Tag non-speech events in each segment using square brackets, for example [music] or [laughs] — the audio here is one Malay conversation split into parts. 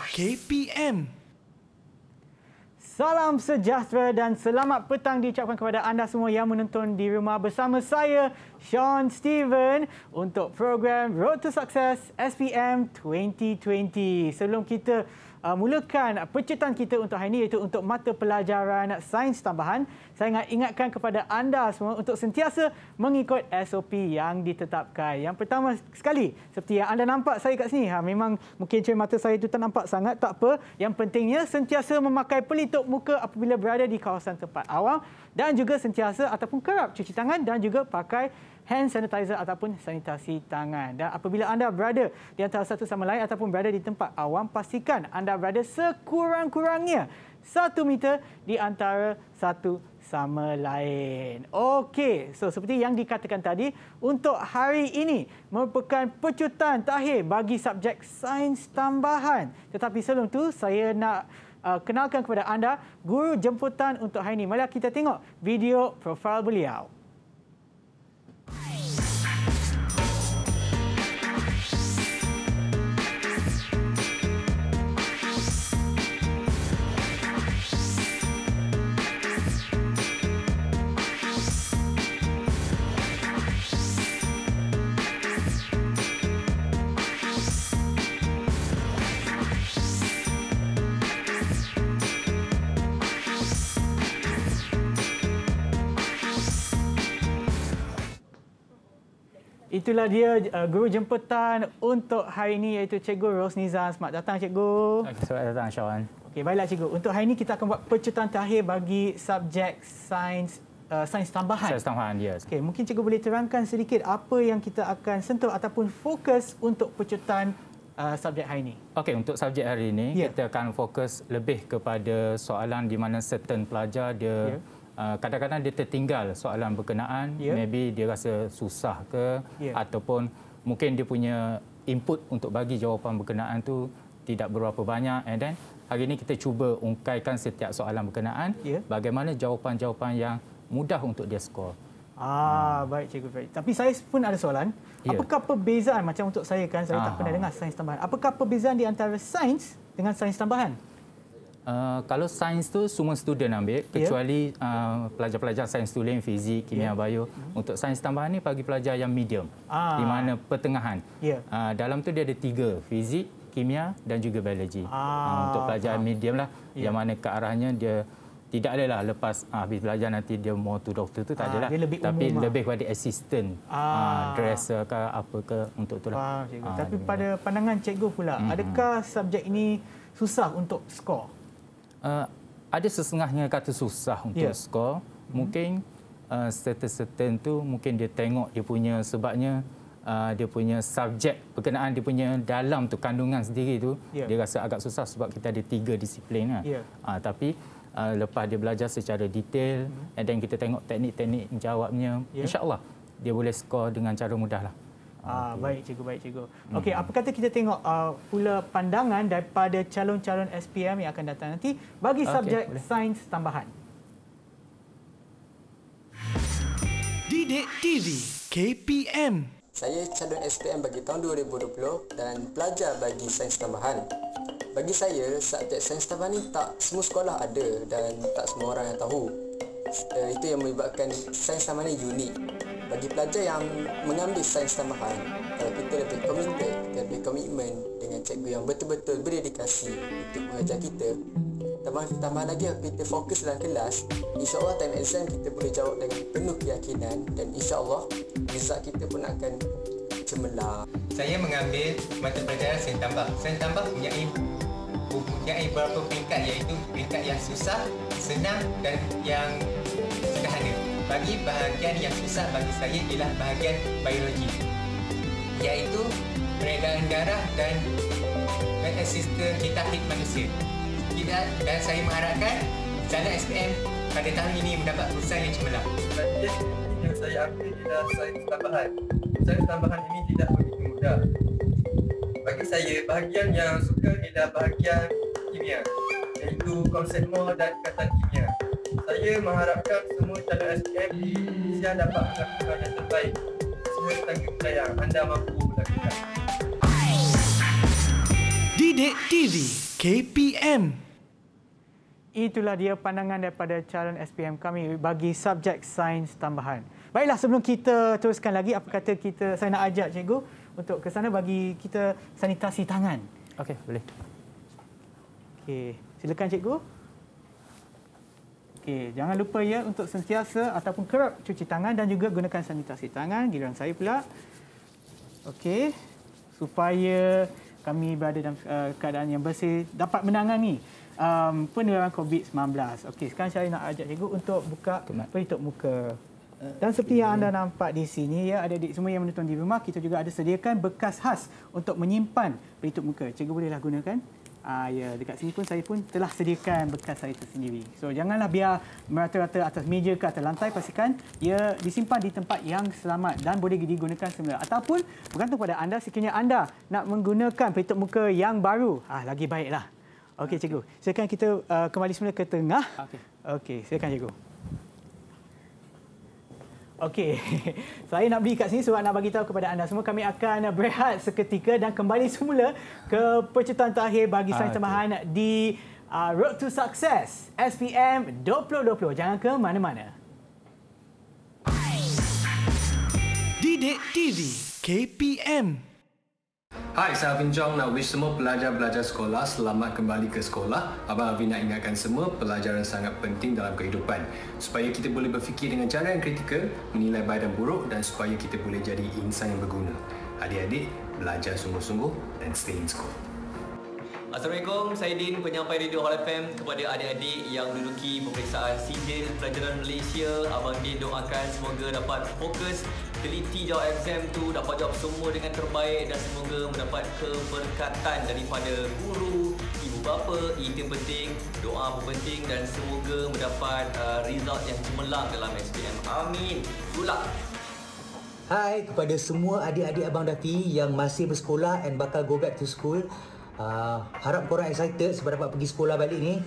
KPM. Salam sejahtera dan selamat petang diucapkan kepada anda semua yang menonton di rumah bersama saya Sean Steven untuk program Road to Success SPM 2020. Sebelum kita uh, mulakan penceritaan kita untuk hari ini iaitu untuk mata pelajaran sains tambahan. Saya ingat ingatkan kepada anda semua untuk sentiasa mengikut SOP yang ditetapkan. Yang pertama sekali, seperti yang anda nampak saya kat sini, ha, memang mungkin cermin mata saya itu tak nampak sangat, tak apa. Yang pentingnya sentiasa memakai pelitup muka apabila berada di kawasan tempat awam dan juga sentiasa ataupun kerap cuci tangan dan juga pakai hand sanitizer ataupun sanitasi tangan. Dan apabila anda berada di antara satu sama lain ataupun berada di tempat awam, pastikan anda berada sekurang-kurangnya satu meter di antara satu sama lain. Okey, so seperti yang dikatakan tadi, untuk hari ini merupakan pecutan takhir bagi subjek sains tambahan. Tetapi sebelum tu, saya nak uh, kenalkan kepada anda guru jemputan untuk hari ini. Mari kita tengok video profil beliau. Itulah dia uh, guru jemputan untuk hari ini iaitu Cikgu Rosnizan. Selamat datang Cikgu. Selamat datang Syawan. Okey, baiklah Cikgu. Untuk hari ini kita akan buat penceritaan terakhir bagi subjek sains uh, sains tambahan. Sains tambahan, yes. Okey, mungkin Cikgu boleh terangkan sedikit apa yang kita akan sentuh ataupun fokus untuk penceritaan uh, subjek hari ini. Okey, untuk subjek hari ini Yeah. kita akan fokus lebih kepada soalan di mana certain pelajar dia Yeah. Uh, kadang-kadang dia tertinggal soalan berkenaan, Yeah. maybe dia rasa susah ke Yeah. ataupun mungkin dia punya input untuk bagi jawapan berkenaan tu tidak berapa banyak and then hari ini kita cuba ungkaikan setiap soalan berkenaan Yeah. bagaimana jawapan-jawapan yang mudah untuk dia skor. Ah, baik Cikgu baik. Tapi saya pun ada soalan. Ya. Apakah perbezaan macam untuk saya kan saya tak Aha. pernah dengar sains tambahan. Apakah perbezaan di antara sains dengan sains tambahan? Uh, kalau sains tu semua student ambil Ya. kecuali uh, pelajar-pelajar sains tulen, fizik, kimia, Ya. bio. Untuk sains tambahan ni bagi pelajar yang medium Ah. di mana pertengahan. Ya. Uh, dalam tu dia ada tiga, fizik, kimia dan juga biologi. Ah, Uh, untuk pelajar faham. medium lah Ya. yang mana ke arahnya dia tidak adalah lepas uh, habis belajar nanti dia mau tu doktor tu tak Ah, adalah. dia lebih Tapi umum lah. lebih kepada assistant, Ah. uh, dresser ke apa ke untuk tu lah. Faham Cikgu. Ah, Tapi pada pandangan Cikgu pula, Mhm. adakah subjek ini susah untuk skor? Uh, ada sesengahnya kata susah untuk Ya. yeah. skor. Mungkin uh, certain-certain tu mungkin dia tengok dia punya sebabnya uh, dia punya subjek berkenaan dia punya dalam tu kandungan sendiri tu Ya. dia rasa agak susah sebab kita ada tiga disiplin kan. Ya. Uh, tapi uh, lepas dia belajar secara detail Mhm. and then kita tengok teknik-teknik jawabnya Ya. insya-Allah dia boleh skor dengan cara mudah Ah, baik cikgu, baik cikgu. Hmm. Okey, apa kata kita tengok uh, pula pandangan daripada calon-calon SPM yang akan datang nanti bagi subjek boleh. sains tambahan. Didik TV. KPM. Saya calon SPM bagi tahun 2020 dan pelajar bagi sains tambahan. Bagi saya, subjek sains tambahan ni tak semua sekolah ada dan tak semua orang yang tahu. Uh, itu yang menyebabkan sains tambahan ni unik. Bagi pelajar yang mengambil sains tambahan, kalau kita lebih committed, kita lebih komitmen dengan cikgu yang betul-betul berdedikasi untuk mengajar kita, tambah tambah lagi kita fokus dalam kelas InsyaAllah time exam kita boleh jawab dengan penuh keyakinan dan insyaAllah result kita pun akan cemerlang Saya mengambil mata pelajaran sains tambah. Sains tambah mempunyai mempunyai beberapa peringkat iaitu peringkat yang susah, senang dan yang sederhana. Bagi bahagian yang susah bagi saya ialah bahagian biologi iaitu peredaran darah dan sistem hidup manusia. Kita, dan saya mengharapkan calon SPM pada tahun ini mendapat urusan yang cemerlang. Yang saya ambil ialah sains tambahan. Sains tambahan ini tidak begitu mudah. Bagi saya, bahagian yang suka ialah bahagian kimia, iaitu konsep Moore dan ikatan kimia. Saya mengharapkan semua calon SPM di Malaysia dapat melakukan yang terbaik. Semua tangga pelayang anda mampu melakukan. Didik TV. KPM. Itulah dia pandangan daripada calon SPM kami bagi subjek sains tambahan. Baiklah sebelum kita teruskan lagi apa kata kita saya nak ajak cikgu untuk ke sana bagi kita sanitasi tangan. Okey, boleh. Okey, silakan cikgu. Okey, jangan lupa ya untuk sentiasa ataupun kerap cuci tangan dan juga gunakan sanitasi tangan. Giliran saya pula. Okey, supaya kami berada dalam uh, keadaan yang bersih dapat menangani um, penularan COVID-19. Okey, sekarang saya nak ajak cikgu untuk buka pelitup muka. Dan seperti yang anda nampak di sini ya adik-adik semua yang menonton di rumah kita juga ada sediakan bekas khas untuk menyimpan pelitup muka. Cikgu bolehlah gunakan. Ah ya dekat sini pun saya pun telah sediakan bekas saya tersendiri. So janganlah biar merata-rata atas meja ke atas lantai pastikan ia disimpan di tempat yang selamat dan boleh digunakan semula ataupun bergantung pada anda sekiranya anda nak menggunakan pelitup muka yang baru. Ah lagi baiklah. Okey cikgu. Silakan kita uh, kembali semula ke tengah. Okey. Okey, silakan cikgu. Okey, [laughs] saya nak beri kat sini sebab nak bagi tahu kepada anda semua kami akan berehat seketika dan kembali [laughs] semula ke percetakan terakhir bagi sains Ah, tambahan di uh, Road to Success SPM 2020. Jangan ke mana-mana. Didik TV. KPM. Hai, saya Alvin Chong nak wish semua pelajar-pelajar sekolah selamat kembali ke sekolah. Abang Alvin nak ingatkan semua pelajaran sangat penting dalam kehidupan supaya kita boleh berfikir dengan cara yang kritikal, menilai baik dan buruk dan supaya kita boleh jadi insan yang berguna. Adik-adik, belajar sungguh-sungguh dan stay in school. Assalamualaikum, saya Din, penyampai Radio Hall FM kepada adik-adik yang menduduki pemeriksaan sijil pelajaran Malaysia. Abang Din doakan semoga dapat fokus, teliti jawab exam tu, dapat jawab semua dengan terbaik dan semoga mendapat keberkatan daripada guru, ibu bapa. Itu penting, doa pun penting dan semoga mendapat uh, result yang cemerlang dalam SPM. Amin. Luck. Hai kepada semua adik-adik Abang Dafi yang masih bersekolah and bakal go back to school. Uh, harap korang excited sebab dapat pergi sekolah balik ni.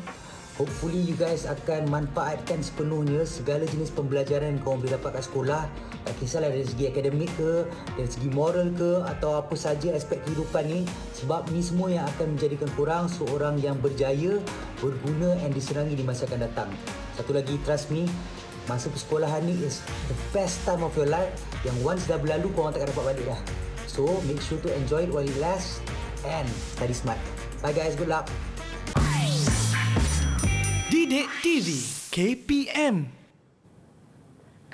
Hopefully you guys akan manfaatkan sepenuhnya segala jenis pembelajaran yang korang boleh dapat kat sekolah. Tak kisahlah dari segi akademik ke, dari segi moral ke atau apa saja aspek kehidupan ni. Sebab ni semua yang akan menjadikan korang seorang yang berjaya, berguna and disenangi di masa akan datang. Satu lagi, trust me, Masa persekolahan ni is the best time of your life yang once dah berlalu korang takkan dapat balik dah. So make sure to enjoy it while it lasts and study smart. Bye guys, good luck. Didik TV. KPM.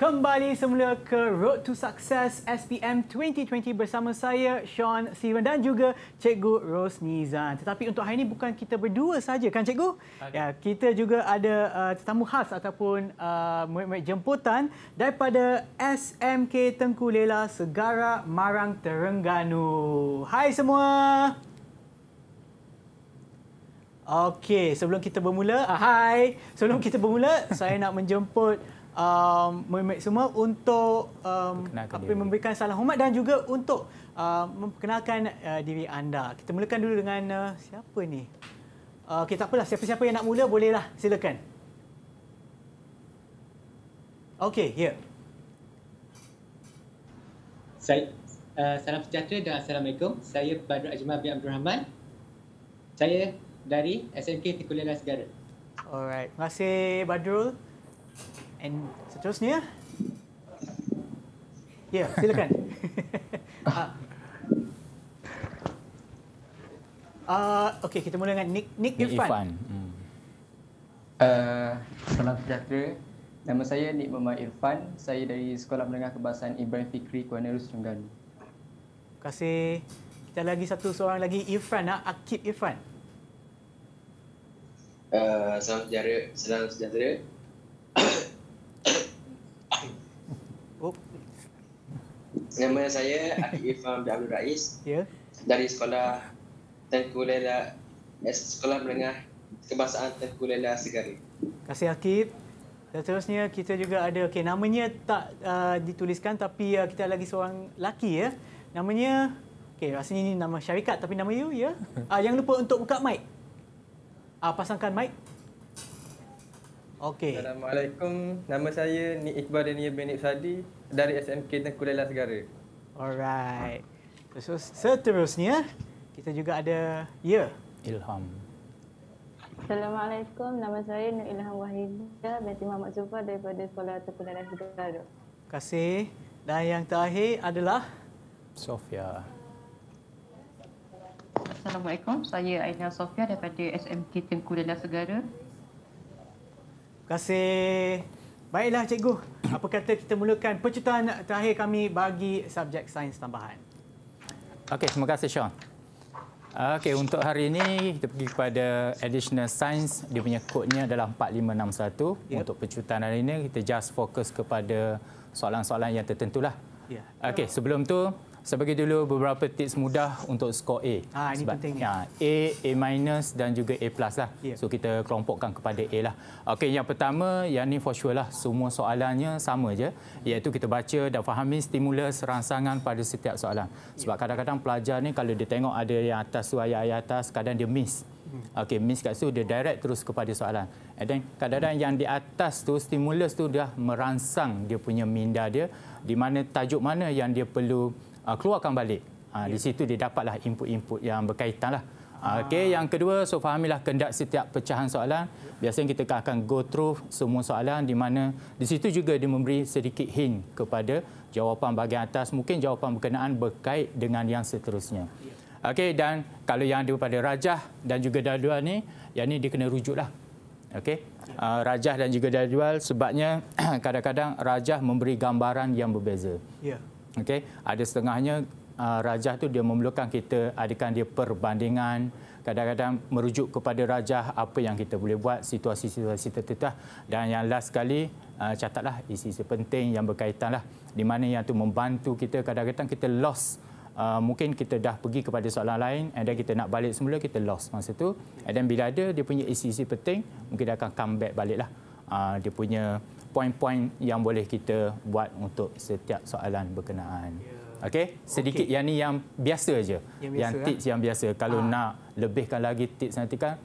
Kembali semula ke Road to Success SPM 2020 bersama saya Sean Steven dan juga Cikgu Rosnizan. Tetapi untuk hari ini bukan kita berdua saja kan Cikgu? Ya, kita juga ada uh, tetamu khas ataupun uh, murid-murid jemputan daripada SMK Tengku Lela Segara Marang Terengganu. Hai semua. Okey, sebelum kita bermula, ah, hai. Sebelum kita bermula, [laughs] saya nak menjemput um, murid-murid semua untuk um, apa diri. memberikan salam hormat dan juga untuk uh, memperkenalkan uh, diri anda. Kita mulakan dulu dengan uh, siapa ni? Uh, Okey, tak apalah. Siapa-siapa yang nak mula bolehlah. Silakan. Okey, ya. Yeah. Saya, uh, salam sejahtera dan Assalamualaikum. Saya Badrul Ajmal bin Abdul Rahman. Saya dari SMK Tengku Lela Segara. Alright. Terima kasih Badrul. And seterusnya. Ya, yeah, silakan. uh, [laughs] uh, Okey, kita mula dengan Nick, Nick, Nick Irfan. Irfan. Hmm. Uh, salam sejahtera. Nama saya Nik Muhammad Irfan. Saya dari Sekolah Menengah Kebahasaan Ibrahim Fikri, Kuala Nerus, Terengganu. Terima kasih. Kita lagi satu seorang lagi Irfan, ah, Akib Irfan. Uh, salam sejahtera. Salam sejahtera. [coughs] Nama saya Akib Irfan bin Abdul Rais ya. dari sekolah Tengku Lela eh, Sekolah Menengah Kebahasaan Tengku Lela Segari. Terima kasih Akib. Dan seterusnya kita juga ada okey namanya tak uh, dituliskan tapi uh, kita ada lagi seorang lelaki ya. Namanya okey rasanya ini nama syarikat tapi nama you ya. Uh, jangan lupa untuk buka mic. Ah uh, pasangkan mic. Okey. Assalamualaikum. Nama saya Ni Iqbal Daniel bin Sadi dari SMK Tengku Lela Segara. Alright. Terus seterusnya kita juga ada ya. Ilham. Assalamualaikum. Nama saya Nur Ilham Wahidah binti Muhammad Zufar daripada Sekolah Terpelajar Segara. Terima kasih. Dan yang terakhir adalah Sofia. Assalamualaikum. Saya Aina Sofia daripada SMK Tengku Lela Segara. Terima kasih. Baiklah cikgu, apa kata kita mulakan penceritaan terakhir kami bagi subjek sains tambahan. Okey, terima kasih Sean. Okey, untuk hari ini kita pergi kepada additional science. Dia punya kodenya adalah 4561. Yep. Untuk penceritaan hari ini kita just fokus kepada soalan-soalan yang tertentulah. Ya. Okey, sebelum tu saya bagi dulu beberapa tips mudah untuk skor A. Ah, ini penting ni. Ya, A, A minus dan juga A plus lah. Ya. So kita kelompokkan kepada A lah. Okey, yang pertama, yang ni for sure lah. Semua soalannya sama je. Iaitu kita baca dan fahami stimulus rangsangan pada setiap soalan. Sebab kadang-kadang pelajar ni kalau dia tengok ada yang atas tu ayat-ayat atas, kadang dia miss. Okey, miss kat situ dia direct terus kepada soalan. And then kadang-kadang yang di atas tu stimulus tu dah merangsang dia punya minda dia di mana tajuk mana yang dia perlu uh, keluarkan balik. Uh, Di situ dia dapatlah input-input yang berkaitan lah. Uh, Okey, yang kedua, so fahamilah kendak setiap pecahan soalan. Biasanya kita akan go through semua soalan di mana di situ juga dia memberi sedikit hint kepada jawapan bahagian atas. Mungkin jawapan berkenaan berkait dengan yang seterusnya. Okey, dan kalau yang ada pada rajah dan juga jadual ni, yang ni dia kena rujuklah. Okey. Uh, rajah dan juga jadual sebabnya [clears throat] kadang-kadang rajah memberi gambaran yang berbeza. Ya. Okey, ada setengahnya uh, rajah tu dia memerlukan kita adakan dia perbandingan, kadang-kadang merujuk kepada rajah apa yang kita boleh buat situasi-situasi tertentu lah. dan yang last sekali uh, catatlah isi-isi penting yang berkaitan lah. Di mana yang tu membantu kita kadang-kadang kita lost Uh, mungkin kita dah pergi kepada soalan lain and then kita nak balik semula kita lost masa tu. And then bila ada dia punya isi-isi penting mungkin dia akan come back balik lah. Uh, dia punya poin-poin yang boleh kita buat untuk setiap soalan berkenaan. Okey, sedikit okay. yang ni yang biasa aja. Yang Yang, biasa, tips yang biasa. Kalau Ah. nak lebihkan lagi tips nanti kan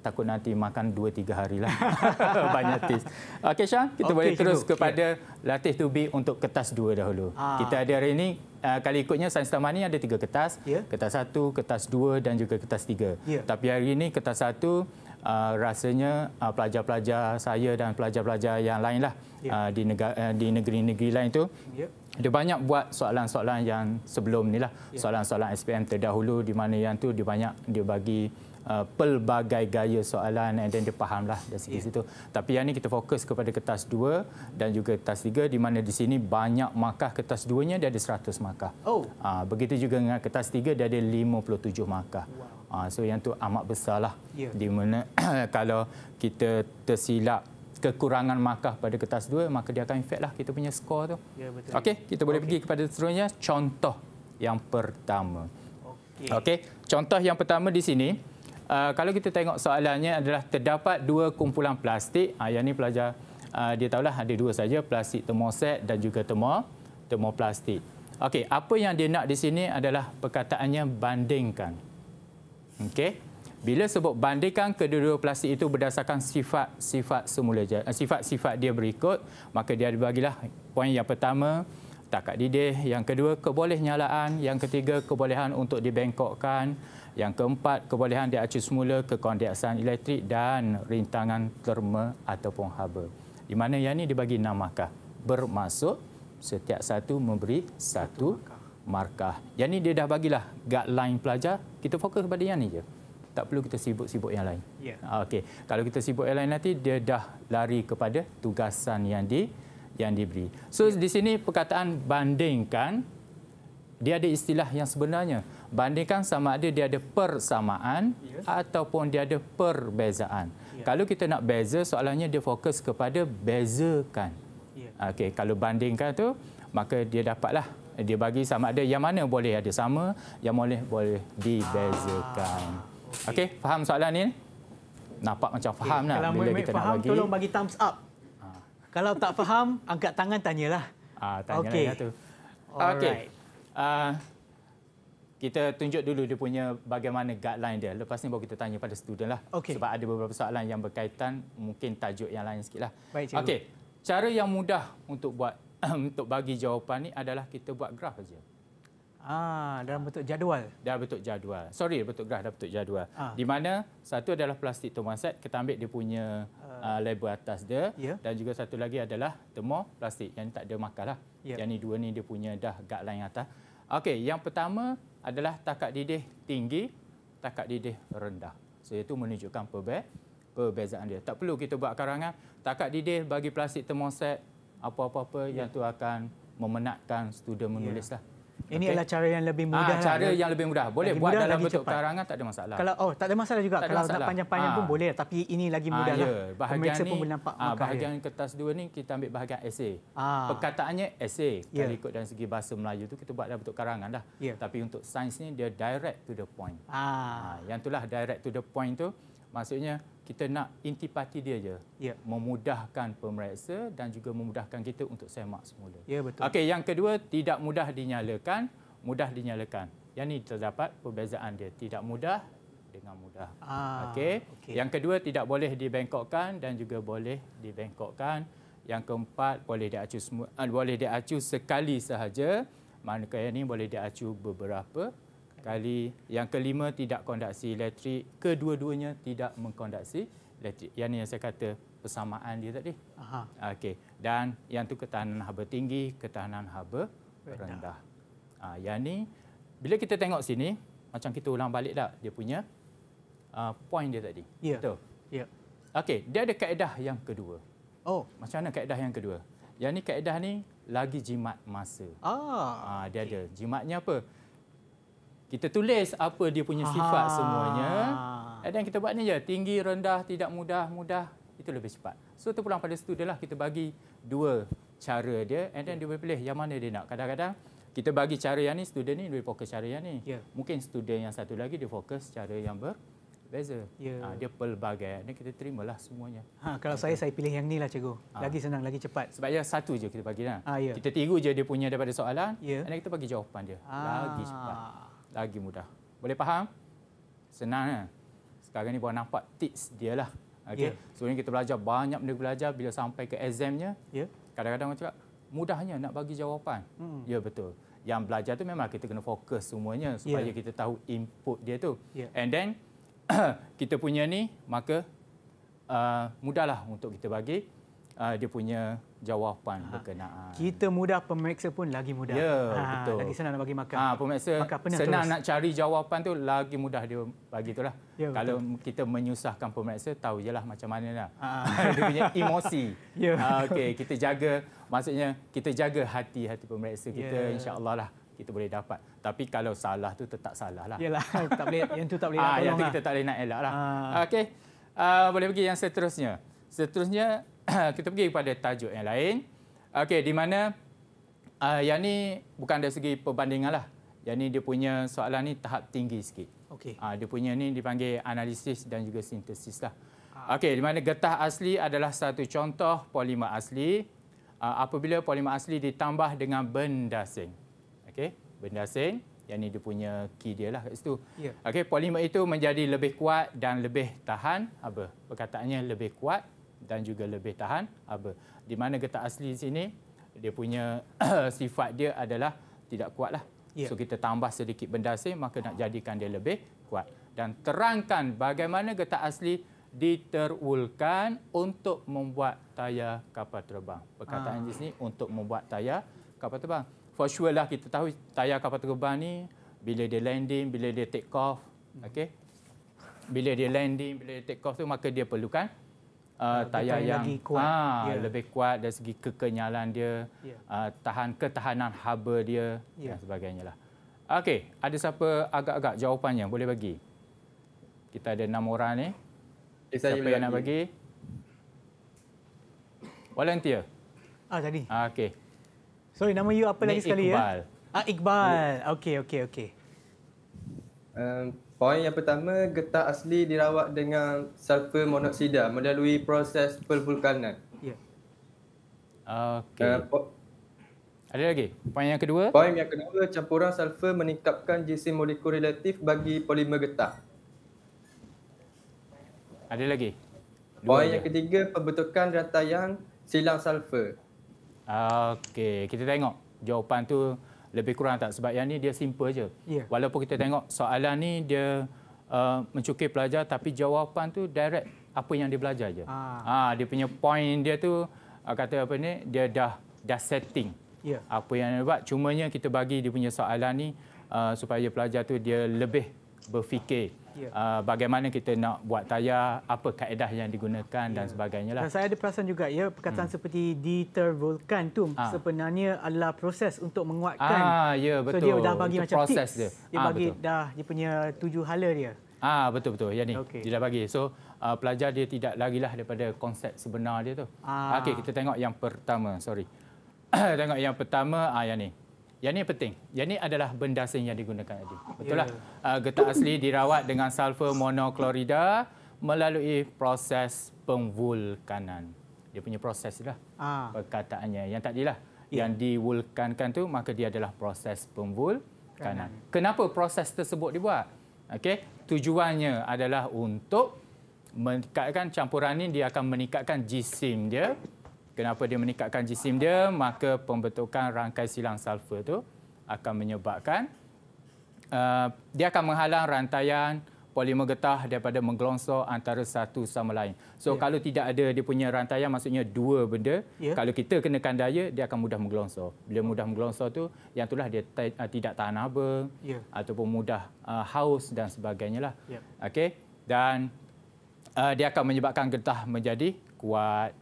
takut nanti makan 2 3 hari lah. [laughs] Banyak tips. Okey Syah, kita Okey, boleh terus cikgu. kepada latih to be untuk kertas 2 dahulu. Ah. Kita ada hari ini uh, kali ikutnya sains taman ni ada tiga kertas. Ya. Kertas 1, kertas 2 dan juga kertas 3. Ya. Tapi hari ini kertas 1 uh, rasanya uh, pelajar-pelajar saya dan pelajar-pelajar yang lain lah Ya. uh, di negara uh, di negeri-negeri lain tu Ya. dia banyak buat soalan-soalan yang sebelum ni lah Ya. soalan-soalan SPM terdahulu di mana yang tu dia banyak dia bagi uh, pelbagai gaya soalan and then dia faham lah dari segi Ya. situ tapi yang ni kita fokus kepada kertas 2 dan juga kertas 3 di mana di sini banyak markah kertas 2 nya dia ada 100 markah Oh. uh, begitu juga dengan kertas 3 dia ada 57 markah wow. uh, so yang tu amat besar lah Ya. di mana [clears throat] kalau kita tersilap kekurangan markah pada kertas 2 maka dia akan efek lah kita punya skor tu. Ya, betul. Okey, kita boleh pergi kepada seterusnya contoh yang pertama. Okey. Okey, contoh yang pertama di sini uh, kalau kita tengok soalannya adalah terdapat dua kumpulan plastik. Uh, yang ni pelajar uh, dia tahulah ada dua saja, plastik termoset dan juga termo termoplastik. Okey, apa yang dia nak di sini adalah perkataannya bandingkan. Okey. Bila sebut bandingkan kedua-dua plastik itu berdasarkan sifat-sifat semula eh, sifat-sifat dia berikut, maka dia bagilah poin yang pertama takat didih, yang kedua keboleh nyalaan, yang ketiga kebolehan untuk dibengkokkan, yang keempat kebolehan diacu semula ke kondensan elektrik dan rintangan terma ataupun haba. Di mana yang ini dibagi enam markah. Bermaksud setiap satu memberi satu markah. Yang ni dia dah bagilah guideline pelajar. Kita fokus kepada yang ni je. Tak perlu kita sibuk-sibuk yang lain. Ya. Ah, Okey. Kalau kita sibuk yang lain nanti dia dah lari kepada tugasan yang di yang diberi. So di sini perkataan bandingkan dia ada istilah yang sebenarnya. Bandingkan sama ada dia ada persamaan Ya. ataupun dia ada perbezaan. Ya. Kalau kita nak beza soalannya dia fokus kepada bezakan. Ya. Okey, kalau bandingkan tu maka dia dapatlah dia bagi sama ada yang mana boleh ada sama, yang boleh boleh dibezakan. Ah, Okey, faham soalan ni? Nampak macam faham Okey, nak Kalau bila kita nak faham, bagi. tolong bagi thumbs up. Kalau tak faham, angkat tangan tanyalah. Ah, tanya Okey. okay. tu. Okey. Ah, kita tunjuk dulu dia punya bagaimana guideline dia. Lepas ni baru kita tanya pada student lah. Okey. Sebab ada beberapa soalan yang berkaitan, mungkin tajuk yang lain sikit lah. Baik, cikgu. Okey. Cara yang mudah untuk buat [clears throat] untuk bagi jawapan ni adalah kita buat graf saja. Ah, dalam bentuk jadual. Dalam bentuk jadual. Sorry, bentuk graf dalam bentuk jadual. Ah. Di mana satu adalah plastik termoset, kita ambil dia punya uh, label atas dia Ya. dan juga satu lagi adalah termoplastik yang tak ada markah lah. Ya. Yang ni dua ni dia punya dah guideline atas. Okey, yang pertama adalah takat didih tinggi, takat didih rendah. So itu menunjukkan perbe perbezaan dia. Tak perlu kita buat karangan takat didih bagi plastik termoset apa-apa-apa Ya. yang tu akan memenatkan student menulis lah. Ini Okey? adalah cara yang lebih mudah. Ah, lah. cara yang lebih mudah. Boleh Lagi buat mudah, dalam bentuk cepat. karangan tak ada masalah. Kalau oh tak ada masalah juga. Tak ada Kalau nak masalah. panjang-panjang Ah. pun boleh tapi ini lagi mudah ah, lah. Ya, bahagian Pemeriksa ni, pun boleh nampak ah, markah bahagian dia. kertas dua ni kita ambil bahagian esei. Ah. Perkataannya esei. Ya. Kalau ikut dari segi bahasa Melayu tu kita buat dalam bentuk karangan dah. Ya. Tapi untuk sains ni dia direct to the point. Ah. Ah, yang itulah direct to the point tu maksudnya kita nak intipati dia je. Ya. Memudahkan pemeriksa dan juga memudahkan kita untuk semak semula. Ya betul. Okey, yang kedua tidak mudah dinyalakan, mudah dinyalakan. Yang ni terdapat perbezaan dia. Tidak mudah dengan mudah. Ah, Okey. okey. Yang kedua tidak boleh dibengkokkan dan juga boleh dibengkokkan. Yang keempat boleh diacu semua uh, boleh diacu sekali sahaja. Manakala yang ni boleh diacu beberapa kali. Yang kelima tidak kondaksi elektrik. Kedua-duanya tidak mengkondaksi elektrik. Yang ni yang saya kata persamaan dia tadi. Aha. Okey. Dan yang tu ketahanan haba tinggi, ketahanan haba rendah. rendah. Ah, yang ni bila kita tengok sini macam kita ulang balik tak dia punya uh, point dia tadi. Ya. Betul. Ya. Okey, dia ada kaedah yang kedua. Oh, Macam mana kaedah yang kedua? Yang ni kaedah ni lagi jimat masa. Ah. Ah, dia ada. Jimatnya apa? Kita tulis apa dia punya sifat Ah. semuanya. Dan kita buat ni je, tinggi, rendah, tidak mudah, mudah, itu lebih cepat. So terpulang pada student lah kita bagi dua cara dia and then dia boleh pilih yang mana dia nak. Kadang-kadang kita bagi cara yang ni, student ni lebih fokus cara yang ni. Ya. Mungkin student yang satu lagi dia fokus cara yang berbeza. Ya. Ah, dia pelbagai dan kita terimalah semuanya. Ha, kalau saya saya pilih yang ni lah cikgu. Ah. Lagi senang, lagi cepat. Sebab dia satu je kita bagi dah. Ah, ya. Kita tiru je dia punya daripada soalan Ya. dan kita bagi jawapan dia. Ah. Lagi cepat. Lagi mudah. Boleh faham? Senang kan? Sekarang ni baru nampak tips dia lah. Okay. Ya. Sebenarnya kita belajar banyak benda belajar bila sampai ke examnya. Ya. Kadang-kadang orang cakap mudahnya nak bagi jawapan. Hmm. Ya betul. Yang belajar tu memang kita kena fokus semuanya supaya Ya. kita tahu input dia tu. Ya. And then [clears throat] kita punya ni maka uh, mudahlah untuk kita bagi uh, dia punya jawapan berkenaan. Kita mudah, pemeriksa pun lagi mudah. Ya, Ha, betul. Lagi senang nak bagi makan. Ah, pemeriksa Makan senang terus. nak cari jawapan tu lagi mudah dia bagi tu lah. Ya, Kalau kita menyusahkan pemeriksa tahu je lah macam mana lah. Ah. [laughs] dia punya emosi. [laughs] Ya. Ah, Okey, kita jaga maksudnya kita jaga hati-hati pemeriksa kita Ya. insya-Allah lah kita boleh dapat. Tapi kalau salah tu tetap salah lah. Yalah, [laughs] tak boleh yang tu tak boleh Ah, yang tu lah. kita tak boleh nak elak lah. Ah. Okey. Uh, boleh pergi yang seterusnya. Seterusnya [clears throat] kita pergi kepada tajuk yang lain. Okey, di mana uh, yang ni bukan dari segi perbandingan lah. Yang ni dia punya soalan ni tahap tinggi sikit. Okey. Uh, dia punya ni dipanggil analisis dan juga sintesis lah. Okey, di mana getah asli adalah satu contoh polimer asli. Uh, apabila polimer asli ditambah dengan benda asing. Okey, benda asing. Yang ni dia punya key dia lah kat situ. Ya. Okey, polimer itu menjadi lebih kuat dan lebih tahan apa? Perkataannya lebih kuat dan juga lebih tahan apa? Di mana getah asli di sini dia punya [clears throat] sifat dia adalah tidak kuat lah. Ya. So kita tambah sedikit benda asing maka nak jadikan dia lebih kuat. Dan terangkan bagaimana getah asli diterulkan untuk membuat tayar kapal terbang. Perkataan Ah. di sini untuk membuat tayar kapal terbang. For sure lah kita tahu tayar kapal terbang ni bila dia landing, bila dia take off, okey. Bila dia landing, bila dia take off tu maka dia perlukan uh, tayar yang lagi kuat. ah, Ya. lebih kuat dari segi kekenyalan dia, Ya. uh, tahan ketahanan haba dia Ya. dan sebagainya lah. Okey, ada siapa agak-agak jawapannya? Boleh bagi? Kita ada enam orang ni. Eh, Siapa yang nak bagi? Volunteer. Ah tadi. Ah, Okey. Sorry, nama you apa lagi Ni sekali Iqbal. ya? Ah Iqbal. Okey, okey, okey. Um, poin yang pertama, getah asli dirawat dengan sulfur monoksida melalui proses pervulkanan. Ya. Okey. Uh, po- Ada lagi? Poin yang kedua? poin yang kedua, campuran sulfur meningkatkan jisim molekul relatif bagi polimer getah. Ada lagi? Poin yang ketiga, pembentukan rantaian silang sulfur. Okey, kita tengok jawapan tu lebih kurang tak sebab yang ni dia simple je. Ya. Walaupun kita tengok soalan ni dia uh, mencukir pelajar tapi jawapan tu direct apa yang dia belajar je. Ah. Ah dia punya point dia tu uh, kata apa ni dia dah dah setting. Ya. Apa yang dia buat cumanya kita bagi dia punya soalan ni uh, supaya pelajar tu dia lebih berfikir Ya. uh, bagaimana kita nak buat tayar, apa kaedah yang digunakan dan sebagainya lah. Dan saya ada perasan juga ya perkataan seperti diterbolkan tu Ah. sebenarnya adalah proses untuk menguatkan. Ah, ya, So betul. dia dah bagi Itu macam proses tips. dia. Dia Ah, bagi betul. dah dia punya tujuh hala dia. Ah betul betul. Ya ni. Okey. Dia dah bagi. So uh, pelajar dia tidak lagi lah daripada konsep sebenar dia tu. Ah. Okey, kita tengok yang pertama. Sorry. [coughs] tengok yang pertama ah yang ni. Yang ni penting. Yang ni adalah benda asing yang digunakan tadi. Betul Ya. lah. Uh, getah [coughs] asli dirawat dengan sulfur monoklorida melalui proses pemvulkanan. Dia punya proses lah. Ah. Perkataannya. Yang tadi lah. Ya. Yang divulkankan tu maka dia adalah proses pemvulkanan. Kenapa proses tersebut dibuat? Okey, tujuannya adalah untuk meningkatkan campuran ini dia akan meningkatkan jisim dia. Kenapa dia meningkatkan jisim dia? Maka pembentukan rangkai silang sulfur tu akan menyebabkan uh, dia akan menghalang rantaian polimer getah daripada menggelongsor antara satu sama lain. So Ya. kalau tidak ada dia punya rantaian maksudnya dua benda, Ya. kalau kita kenakan daya dia akan mudah menggelongsor. Bila mudah menggelongsor tu yang itulah dia uh, tidak tahan haba Ya. ataupun mudah uh, haus dan sebagainya lah. Ya. Okey. Dan uh, dia akan menyebabkan getah menjadi kuat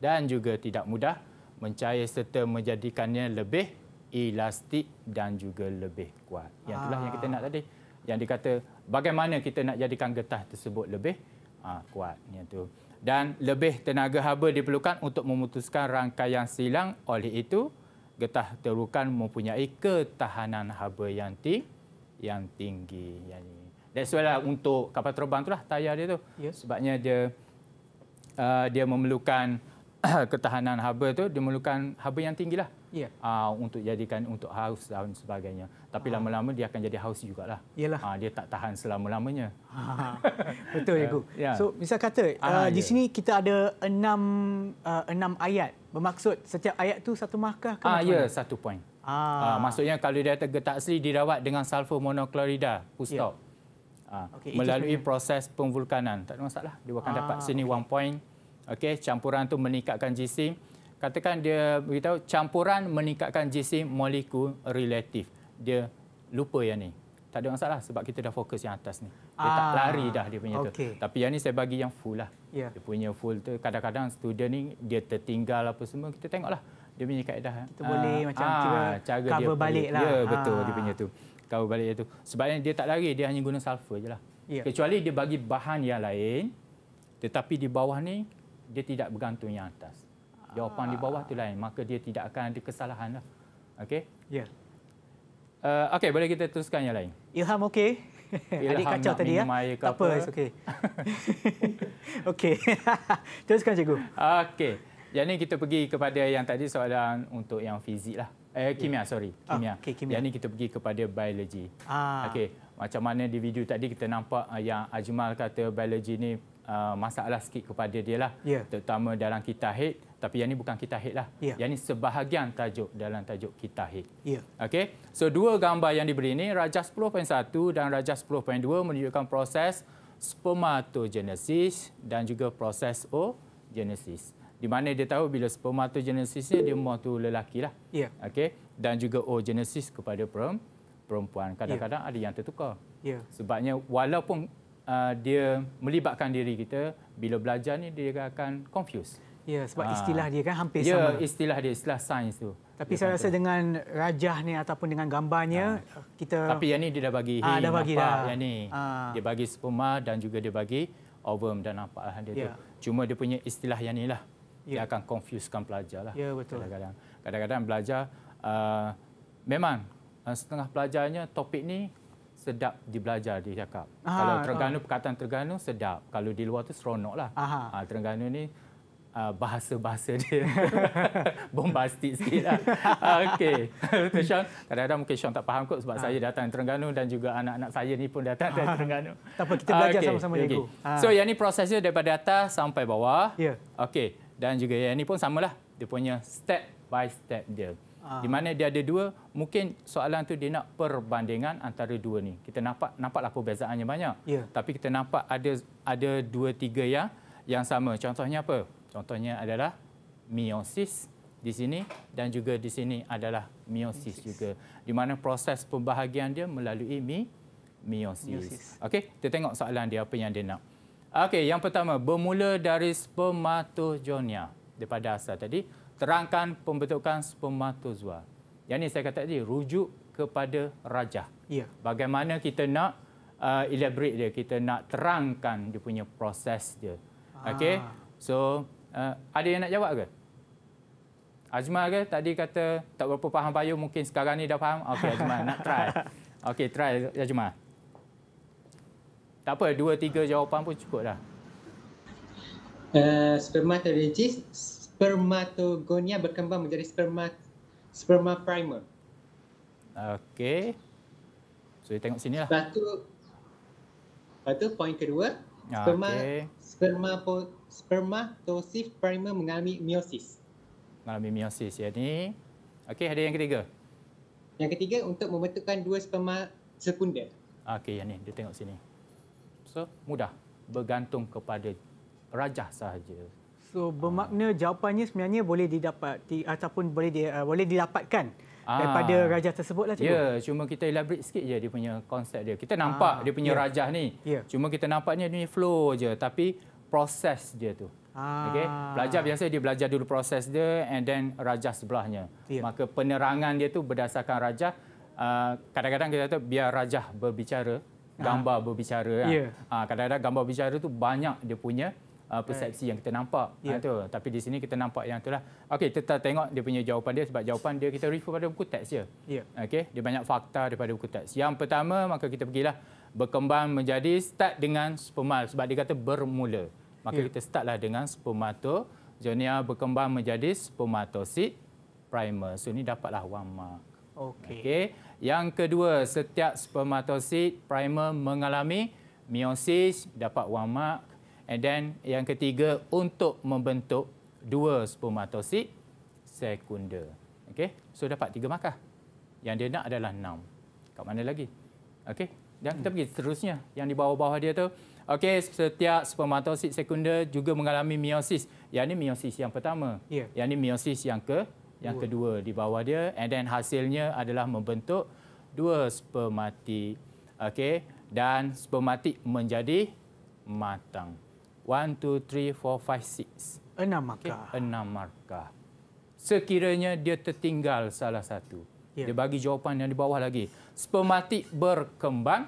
dan juga tidak mudah mencair serta menjadikannya lebih elastik dan juga lebih kuat. Yang itulah yang kita nak tadi. Yang dikata bagaimana kita nak jadikan getah tersebut lebih uh, kuat yang tu. Dan lebih tenaga haba diperlukan untuk memutuskan rangkaian silang. Oleh itu, getah terlukan mempunyai ketahanan haba yang tinggi yang tinggi yang ini. That's why lah untuk kapal terbang itulah tayar dia tu. Ya. Sebabnya dia uh, dia memerlukan [coughs] ketahanan haba tu, dia memerlukan haba yang tinggilah. Ya. Uh, untuk jadikan untuk haus dan sebagainya. Tapi Ah. lama-lama dia akan jadi haus jugalah. Yalah. Uh, dia tak tahan selama-lamanya. Ha, [laughs] Betul ya, Gu. [laughs] Ya. So, misal kata Ah, uh, di ya. sini kita ada enam uh, enam ayat. Bermaksud setiap ayat tu satu markah ke? Ah macam ya, mana? satu poin. Ah. Ah, maksudnya kalau dia getah asli dirawat dengan sulfur monoklorida, full Ya. stop. Ah, Okey, itu melalui proses pemvulkanan. Tak ada masalah. Dia akan Ah, dapat sini one point. Okey, campuran tu meningkatkan jisim. Katakan dia beritahu campuran meningkatkan jisim molekul relatif. Dia lupa yang ni. Tak ada masalah sebab kita dah fokus yang atas ni. Dia tak Ah, lari dah dia punya okey. tu. Tapi yang ni saya bagi yang full lah. Ya. Dia punya full tu kadang-kadang student ni dia tertinggal apa semua kita tengoklah dia punya kaedah. Kita boleh macam kira cover balik lah. Ya betul Ah. dia punya tu. Cover balik dia tu. Sebabnya dia tak lari dia hanya guna sulfur je lah. Ya. Kecuali dia bagi bahan yang lain tetapi di bawah ni dia tidak bergantung yang atas. Jawapan di bawah tu lain maka dia tidak akan ada kesalahan lah. Okey? Ya. Uh, Okey boleh kita teruskan yang lain. Ilham okey? Adik Ilham kacau nak tadi ya. Tak apa, apa? okey. okey. [laughs] [laughs] Teruskan cikgu. Okey. Yang ni kita pergi kepada yang tadi soalan untuk yang fizik lah. Eh, kimia, sorry. Ah, Kimia. okey, kimia. Yang ni kita pergi kepada biologi. Ah. Okey. Macam mana di video tadi kita nampak uh, yang Ajmal kata biologi ni uh, masalah sikit kepada dia lah. Ya. Terutama dalam kita hit. Tapi yang ni bukan kita hit lah. Ya. Yang ni sebahagian tajuk dalam tajuk kita hit. Ya. Okey. So dua gambar yang diberi ini rajah 10.1 dan rajah 10.2 menunjukkan proses spermatogenesis dan juga proses oogenesis. Di mana dia tahu bila spermatogenesis ni dia mahu tu lelaki lah. Ya. Okey. Dan juga oogenesis kepada perem- perempuan. Kadang-kadang ada yang tertukar. Ya. Sebabnya walaupun uh, dia melibatkan diri kita bila belajar ni dia akan confuse. Ya, sebab Ah. istilah dia kan hampir ya, sama. istilah dia, istilah sains tu. Tapi Dia saya rasa tu. dengan rajah ni ataupun dengan gambarnya kita Tapi yang ni dia dah bagi. Ah, hey, dah bagi dah. Yang ni. Ah. Dia bagi sperma dan juga dia bagi ovum dan nampak lah dia Ya. tu. Cuma dia punya istilah yang ni lah. Ya. Dia akan confusekan pelajar lah. Ya, betul. Kadang-kadang. Kadang-kadang belajar, uh, memang uh, setengah pelajarnya topik ni sedap dibelajar dia cakap. Ah, Kalau Terengganu, perkataan Terengganu sedap. Kalau di luar tu seronok lah. Aha. Ah, Terengganu ni uh, bahasa-bahasa dia [laughs] bombastik sikit lah. Ah, Okey. [laughs] Betul Sean. Kadang-kadang mungkin Sean tak faham kot sebab Ah. saya datang Terengganu dan juga anak-anak saya ni pun datang dari. Terengganu. Tak apa, kita belajar okey, sama-sama, cikgu. Ah. So yang ni prosesnya daripada atas sampai bawah. Ya. Okey. Dan juga yang ni pun samalah. Dia punya step by step dia. Di mana dia ada dua, mungkin soalan tu dia nak perbandingan antara dua ni. Kita nampak nampaklah perbezaannya banyak. Ya. Tapi kita nampak ada ada dua tiga yang yang sama. Contohnya apa? Contohnya adalah meiosis di sini dan juga di sini adalah meiosis juga. Di mana proses pembahagian dia melalui mi meiosis. Meiosis. Okey, kita tengok soalan dia apa yang dia nak. Okey, yang pertama bermula dari spermatogonia daripada asal tadi terangkan pembentukan spermatozoa. Yang ni saya kata tadi rujuk kepada rajah. Ya. Bagaimana kita nak uh, elaborate dia, kita nak terangkan dia punya proses dia. Okey. Ah. So, uh, ada yang nak jawab ke? Ajmal ke tadi kata tak berapa faham payu mungkin sekarang ni dah faham. Okey Ajmal nak try. [laughs] Okey try Ajmal. Tak apa dua tiga jawapan pun cukup dah. Uh, spermatogenesis, spermatogonia berkembang menjadi sperma sperma primer. Okey. So kita tengok sini lah. Lepas tu, lepas tu poin kedua, Ah, sperma okey. sperma spermatosis primer mengalami meiosis. Mengalami meiosis ya ni. Okey ada yang ketiga. Yang ketiga untuk membentukkan dua sperma sekunder. Okey yang ni dia tengok sini. So mudah bergantung kepada rajah sahaja. So bermakna jawapannya sebenarnya boleh didapati ataupun boleh di, uh, boleh didapatkan daripada Ah. rajah tersebut lah cikgu. Ya, cuma kita elaborate sikit je dia punya konsep dia. Kita nampak Ah, dia punya ya. rajah ni. Ya. Cuma kita nampaknya dia punya flow je tapi proses dia tu. Ah. Okey. Pelajar biasa dia belajar dulu proses dia and then rajah sebelahnya. Ya. Maka penerangan dia tu berdasarkan rajah uh, kadang-kadang kita kata biar rajah berbicara, gambar berbicara kan. Ya. Ah, kadang-kadang gambar berbicara tu banyak dia punya uh, persepsi yang kita nampak. Ya. Ha, tu. Tapi di sini kita nampak yang itulah. Okey, kita tengok dia punya jawapan dia sebab jawapan dia kita refer pada buku teks je. Ya. Okey, dia banyak fakta daripada buku teks. Yang pertama, maka kita pergilah berkembang menjadi start dengan sperma sebab dia kata bermula. Maka Ya. kita startlah dengan spermatogonia berkembang menjadi spermatosid primer. So ni dapatlah one mark. Okey. Okey. Yang kedua, setiap spermatosid primer mengalami meiosis dapat one mark. And then yang ketiga untuk membentuk dua spermatosid sekunder. Okey. So dapat tiga markah. Yang dia nak adalah enam. Kat mana lagi? Okey. Dan kita pergi seterusnya yang di bawah-bawah dia tu. Okey, setiap spermatosid sekunder juga mengalami meiosis. Yang ni meiosis yang pertama. Ya. Yang ni meiosis yang ke yang Dua. kedua di bawah dia and then hasilnya adalah membentuk dua spermatik. Okey, dan spermatik menjadi matang. 1 2 3 4 5 6. Enam markah. enam markah. Sekiranya dia tertinggal salah satu. Ya. Dia bagi jawapan yang di bawah lagi. Spermatik berkembang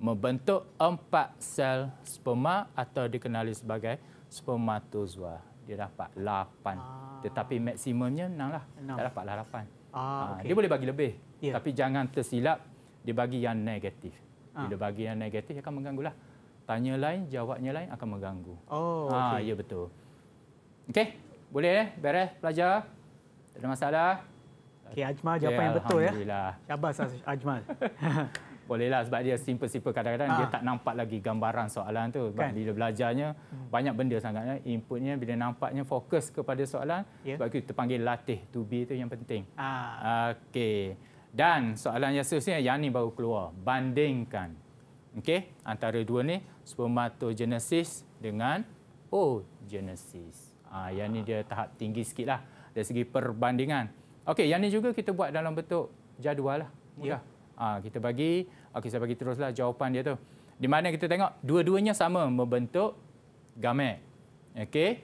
membentuk empat sel sperma atau dikenali sebagai spermatozoa. Dia dapat lapan. Tetapi maksimumnya enam lah. Enam. Tak dapatlah lapan. Ah, Ah, okey. Dia boleh bagi lebih. Ya. Tapi jangan tersilap dia bagi yang negatif. Ah. Bila bagi yang negatif akan mengganggulah. Tanya lain, jawabnya lain akan mengganggu. Oh, Ah, okey. ya betul. Okey, boleh eh? Beres pelajar? Tak ada masalah? Okey, Ajmal jawapan yang betul ya. Alhamdulillah. Syabas Ajmal. [laughs] Bolehlah sebab dia simple-simple kadang-kadang Ah. dia tak nampak lagi gambaran soalan tu. Sebab Kan? bila belajarnya banyak benda sangatnya inputnya bila nampaknya fokus kepada soalan Ya. sebab kita panggil latih to be itu yang penting. Ah. Okey. Dan soalan yang seterusnya yang ni baru keluar. Bandingkan. Okey, antara dua ni spermatogenesis dengan oogenesis. Ah, yang ni dia tahap tinggi sikitlah dari segi perbandingan. Okey, yang ni juga kita buat dalam bentuk jadual lah. Mudah. Ah, kita bagi, okey saya bagi teruslah jawapan dia tu. Di mana kita tengok dua-duanya sama membentuk gamet. Okey.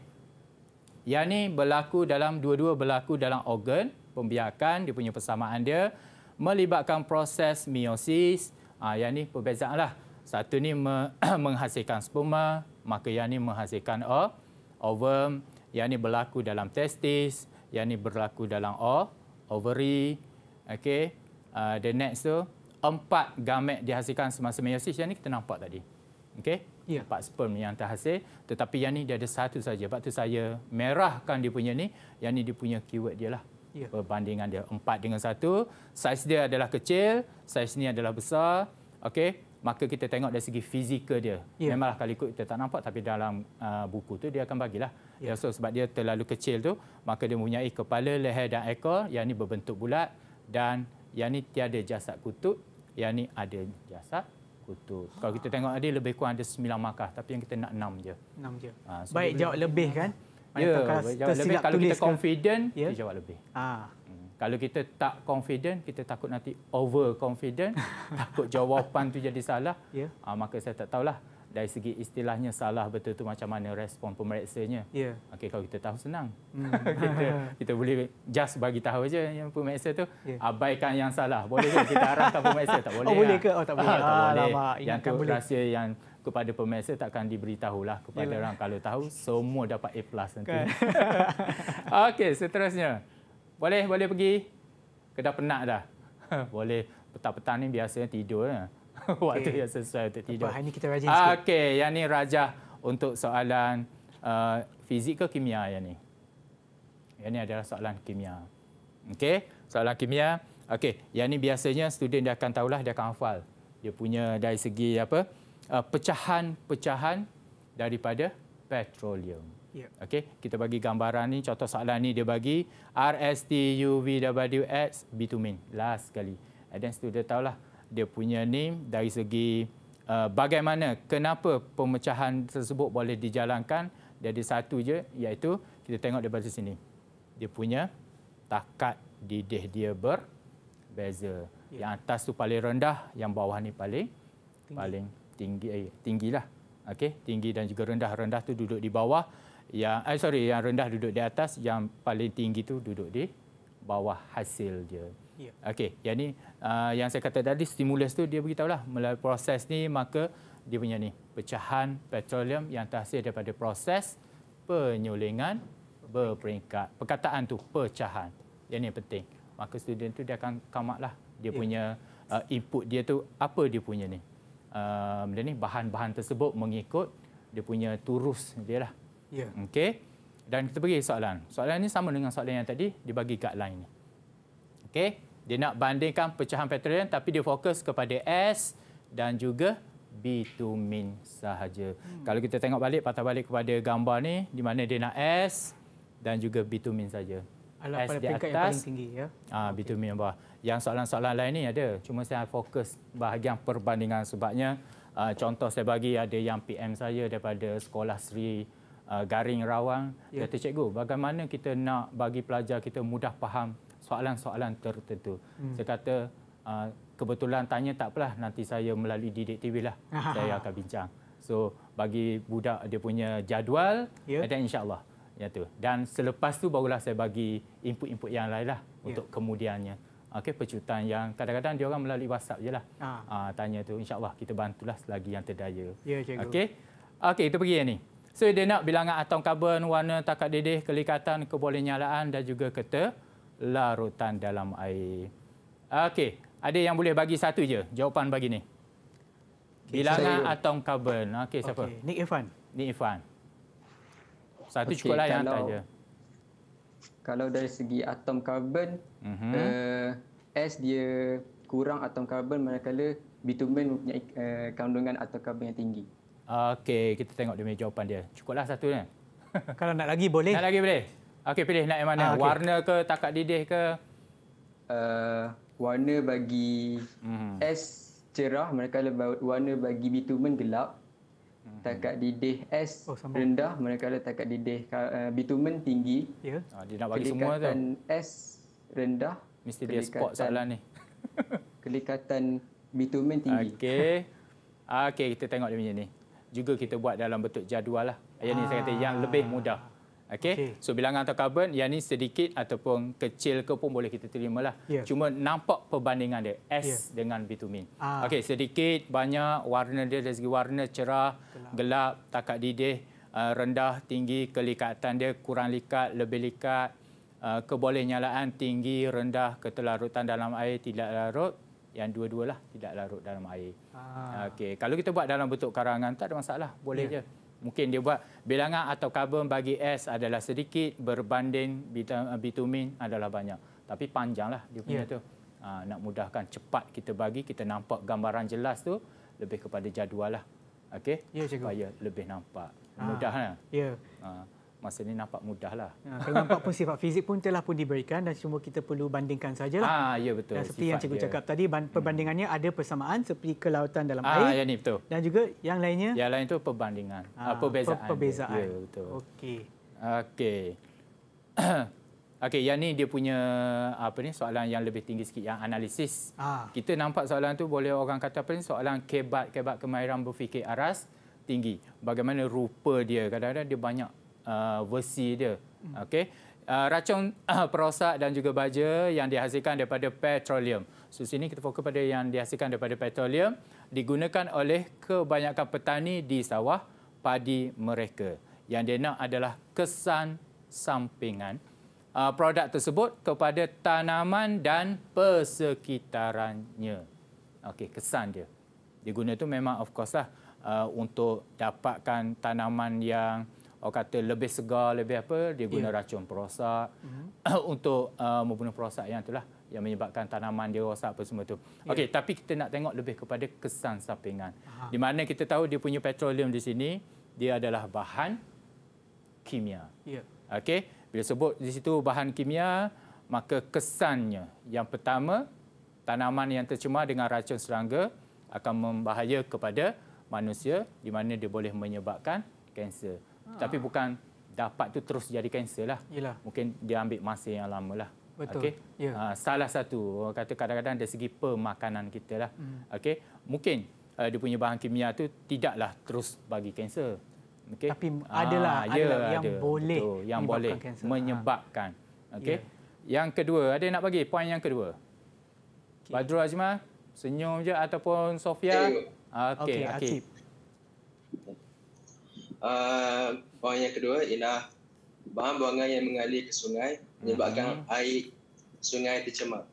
Yang ni berlaku dalam dua-dua berlaku dalam organ pembiakan dia punya persamaan dia melibatkan proses meiosis. Ah yang ni perbezaan lah. Satu ni me- [clears throat] menghasilkan sperma, maka yang ni menghasilkan o- ovum. Yang ni berlaku dalam testis, yang ni berlaku dalam o- ovary. Okey. Uh, the next tu empat gamet dihasilkan semasa meiosis yang ni kita nampak tadi. Okey? Ya. Empat sperm yang terhasil. Tetapi yang ni dia ada satu saja. Sebab tu saya merahkan dia punya ni. Yang ni dia punya keyword dia lah. Ya. Perbandingan dia. Empat dengan satu. Saiz dia adalah kecil. Saiz ni adalah besar. Okey? maka kita tengok dari segi fizikal dia. Ya. Memanglah kalau ikut kita tak nampak tapi dalam uh, buku tu dia akan bagilah. Ya. So sebab dia terlalu kecil tu, maka dia mempunyai kepala, leher dan ekor yang ni berbentuk bulat dan yang ni tiada jasad kutub, yang ni ada jasad kutub. Kalau kita tengok dia lebih kurang ada 9 markah tapi yang kita nak 6 je. Enam je. Ah, so Baik jawab lebih kan? Ya, jawab lebih. Kalau kita ke? confident, Ya. dia jawab lebih. Ah. Kalau kita tak confident, kita takut nanti over confident, [laughs] takut jawapan tu jadi salah, Ya. ah, maka saya tak tahulah dari segi istilahnya salah betul tu macam mana respon pemeriksanya. Ya. Okey kalau kita tahu senang. Hmm. [laughs] kita, [laughs] kita boleh just bagi tahu aja yang pemeriksa tu Ya. abaikan yang salah. Boleh ke kita arahkan pemeriksa tak boleh. Oh, boleh lah. ke? Oh, tak boleh. Ah, tak Ah, boleh. alamak, Yang tu boleh. rahsia yang kepada pemeriksa takkan diberitahulah kepada Yalah. orang kalau tahu semua dapat A+ nanti. Kan. [laughs] Okey, seterusnya. Boleh boleh pergi. Ke dah penat dah. [laughs] boleh petang-petang ni biasanya tidur lah. [laughs] Waktu Okey. yang sesuai untuk tidur. Hari ni kita rajin sikit. Okey, yang ni rajah untuk soalan uh, fizik ke kimia yang ni. Yang ni adalah soalan kimia. Okey, soalan kimia. Okey, yang ni biasanya student dia akan tahulah dia akan hafal. Dia punya dari segi apa? Uh, pecahan-pecahan daripada petroleum. Ya. Okey, kita bagi gambaran ni contoh soalan ni dia bagi RSTUVWX bitumen last sekali. And then student tahulah dia punya ni dari segi uh, bagaimana kenapa pemecahan tersebut boleh dijalankan dia ada satu je iaitu kita tengok daripada sini. Dia punya takat didih dia berbeza. Ya. Yang atas tu paling rendah, yang bawah ni paling Tinggi. paling tinggi eh, tinggilah. Okey, tinggi dan juga rendah. Rendah tu duduk di bawah. Yang eh sorry, yang rendah duduk di atas, yang paling tinggi tu duduk di bawah hasil dia. Ya. Okey, yang ni uh, yang saya kata tadi stimulus tu dia beritahulah melalui proses ni maka dia punya ni pecahan petroleum yang terhasil daripada proses penyulingan berperingkat. Perkataan tu pecahan. Yang ni penting. Maka student tu dia akan come up lah dia Ya. punya uh, input dia tu apa dia punya ni. Uh, dia ni bahan-bahan tersebut mengikut dia punya turus dia lah. Ya. Okey. Dan kita bagi soalan. Soalan ni sama dengan soalan yang tadi dibagi guideline ni. Okey. Dia nak bandingkan pecahan petroleum tapi dia fokus kepada S dan juga bitumen sahaja. Hmm. Kalau kita tengok balik patah balik kepada gambar ni di mana dia nak S dan juga bitumen saja. Adalah S di yang atas, paling tinggi ya. Ah, bitumen yang bawah. Yang soalan-soalan lain ni ada. Cuma saya fokus bahagian perbandingan sebabnya uh, contoh saya bagi ada yang PM saya daripada Sekolah Sri uh, Garing Rawang. Ya. Kata cikgu, bagaimana kita nak bagi pelajar kita mudah faham soalan-soalan tertentu. Hmm. Saya kata uh, kebetulan tanya tak apalah nanti saya melalui Didik TV lah [laughs] saya akan bincang. So bagi budak dia punya jadual Ya. dan insya-Allah ya tu. Dan selepas tu barulah saya bagi input-input yang lain lah Ya. untuk kemudiannya. Okey pecutan yang kadang-kadang dia orang melalui WhatsApp je lah. Ah. Ah, tanya tu insya-Allah kita bantulah selagi yang terdaya. Ya, cikgu. Okey. Okey, kita pergi yang ni. So dia nak bilangan atom karbon, warna, takat didih, kelikatan, kebolehnyaan dan juga ketelarutan dalam air. Okey, ada yang boleh bagi satu je jawapan bagi ni. Bilangan saya- atom karbon. Okey, siapa? Okey, Nick Irfan. Ni Irfan. Satu Okey, cukuplah yang kalau- hantar je. Kalau dari segi atom karbon, Mhm. uh, S dia kurang atom karbon manakala bitumen mempunyai uh, kandungan atom karbon yang tinggi. Okey, kita tengok dia punya jawapan dia. Cukuplah satu ni. [laughs] Kalau nak lagi boleh. Nak lagi boleh? Okey, pilih nak yang mana? Ah, okey. Warna ke, takat didih ke? Uh, warna bagi Mhm. S cerah manakala warna bagi bitumen gelap. Mhm. Takat didih S Oh, rendah manakala takat didih uh, bitumen tinggi. Ya. Ah, dia nak bagi semua tu. Kelikatan S rendah. Mesti dia spot soalan ni. [laughs] Kelikatan bitumen tinggi. Okey. Okey, kita tengok dia punya ni. Juga kita buat dalam bentuk jadual lah. Yang ni saya kata yang lebih mudah. Okey. Okey. So bilangan atau karbon yang ni sedikit ataupun kecil ke pun boleh kita terima lah. Ya. Cuma nampak perbandingan dia S dengan bitumen. Ah. Okey, sedikit banyak warna dia dari segi warna cerah, gelap, takat didih, uh, rendah, tinggi, kelikatan dia kurang likat, lebih likat, uh, kebolehnyaan tinggi, rendah, ketelarutan dalam air tidak larut. Yang dua-dua lah tidak larut dalam air. Ah. Okey, kalau kita buat dalam bentuk karangan tak ada masalah, boleh Ya. je. Mungkin dia buat bilangan atau karbon bagi S adalah sedikit berbanding bita- bitumen adalah banyak. Tapi panjanglah dia punya Ya. tu. Ha, nak mudahkan cepat kita bagi, kita nampak gambaran jelas tu lebih kepada jadual lah. Okey? Ya, cikgu. Supaya lebih nampak. Ah, Mudah lah. Ya. Ah, masa ni nampak mudah lah. Ha, kalau nampak pun sifat fizik pun telah pun diberikan dan cuma kita perlu bandingkan sajalah. Ah, ya betul. Dan seperti yang Sifat cikgu dia. cakap tadi, ban- perbandingannya ada persamaan seperti kelautan dalam Ah, air. yang ni betul. Dan juga yang lainnya. Yang lain tu perbandingan. Ah, Ah, perbezaan. per- perbezaan. dia. Ya, betul. Okey. Okey. [clears throat] Okey, yang ni dia punya apa ni soalan yang lebih tinggi sikit yang analisis. Ah. Kita nampak soalan tu boleh orang kata apa ni soalan kebat-kebat kemahiran berfikir aras tinggi. Bagaimana rupa dia? Kadang-kadang dia banyak uh, versi dia. Okey. Uh, racun uh, perosak dan juga baja yang dihasilkan daripada petroleum. So sini kita fokus pada yang dihasilkan daripada petroleum digunakan oleh kebanyakan petani di sawah padi mereka. Yang dia nak adalah kesan sampingan uh, produk tersebut kepada tanaman dan persekitarannya. Okey, kesan dia. Dia guna tu memang of course lah uh, untuk dapatkan tanaman yang orang kata lebih segar, lebih apa, dia guna Ya. racun perosak Mhm. [coughs] untuk uh, membunuh perosak yang itulah yang menyebabkan tanaman dia rosak apa semua tu. Ya. Okey, tapi kita nak tengok lebih kepada kesan sampingan. Aha. Di mana kita tahu dia punya petroleum di sini, dia adalah bahan kimia. Ya. Okey, bila sebut di situ bahan kimia, maka kesannya yang pertama, tanaman yang tercemar dengan racun serangga akan membahaya kepada manusia di mana dia boleh menyebabkan kanser. Ah. Tapi bukan dapat tu terus jadi kanser lah. Yelah. Mungkin dia ambil masa yang lama lah. Betul. Okey. Ya. Ah, salah satu orang kata kadang-kadang dari segi pemakanan kita lah. Hmm. Okey. Mungkin uh, dia punya bahan kimia tu tidaklah terus bagi kanser. Okey. Tapi adalah- ya, adalah yang boleh betul, yang menyebabkan boleh kanser. menyebabkan. Okey. Ya. Yang kedua, ada yang nak bagi poin yang kedua. Okay. Badrul Azmar, senyum je ataupun Sofia? Okey, Okey, okey. Akib. Uh, poin yang kedua ialah bahan buangan yang mengalir ke sungai menyebabkan air sungai tercemar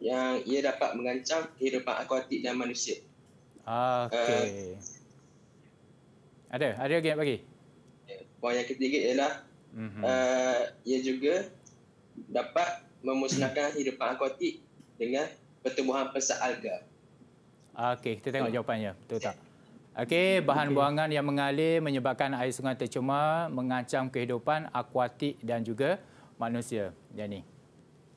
yang ia dapat mengancam kehidupan akuatik dan manusia. Okey. ada, ada lagi nak bagi? Poin yang ketiga ialah Mhm. uh, ia juga dapat memusnahkan kehidupan akuatik dengan pertumbuhan pesat alga. Okey, kita tengok jawapannya. Betul tak? Okey, bahan buangan yang mengalir menyebabkan air sungai tercemar, mengancam kehidupan akuatik dan juga manusia. Yang ni.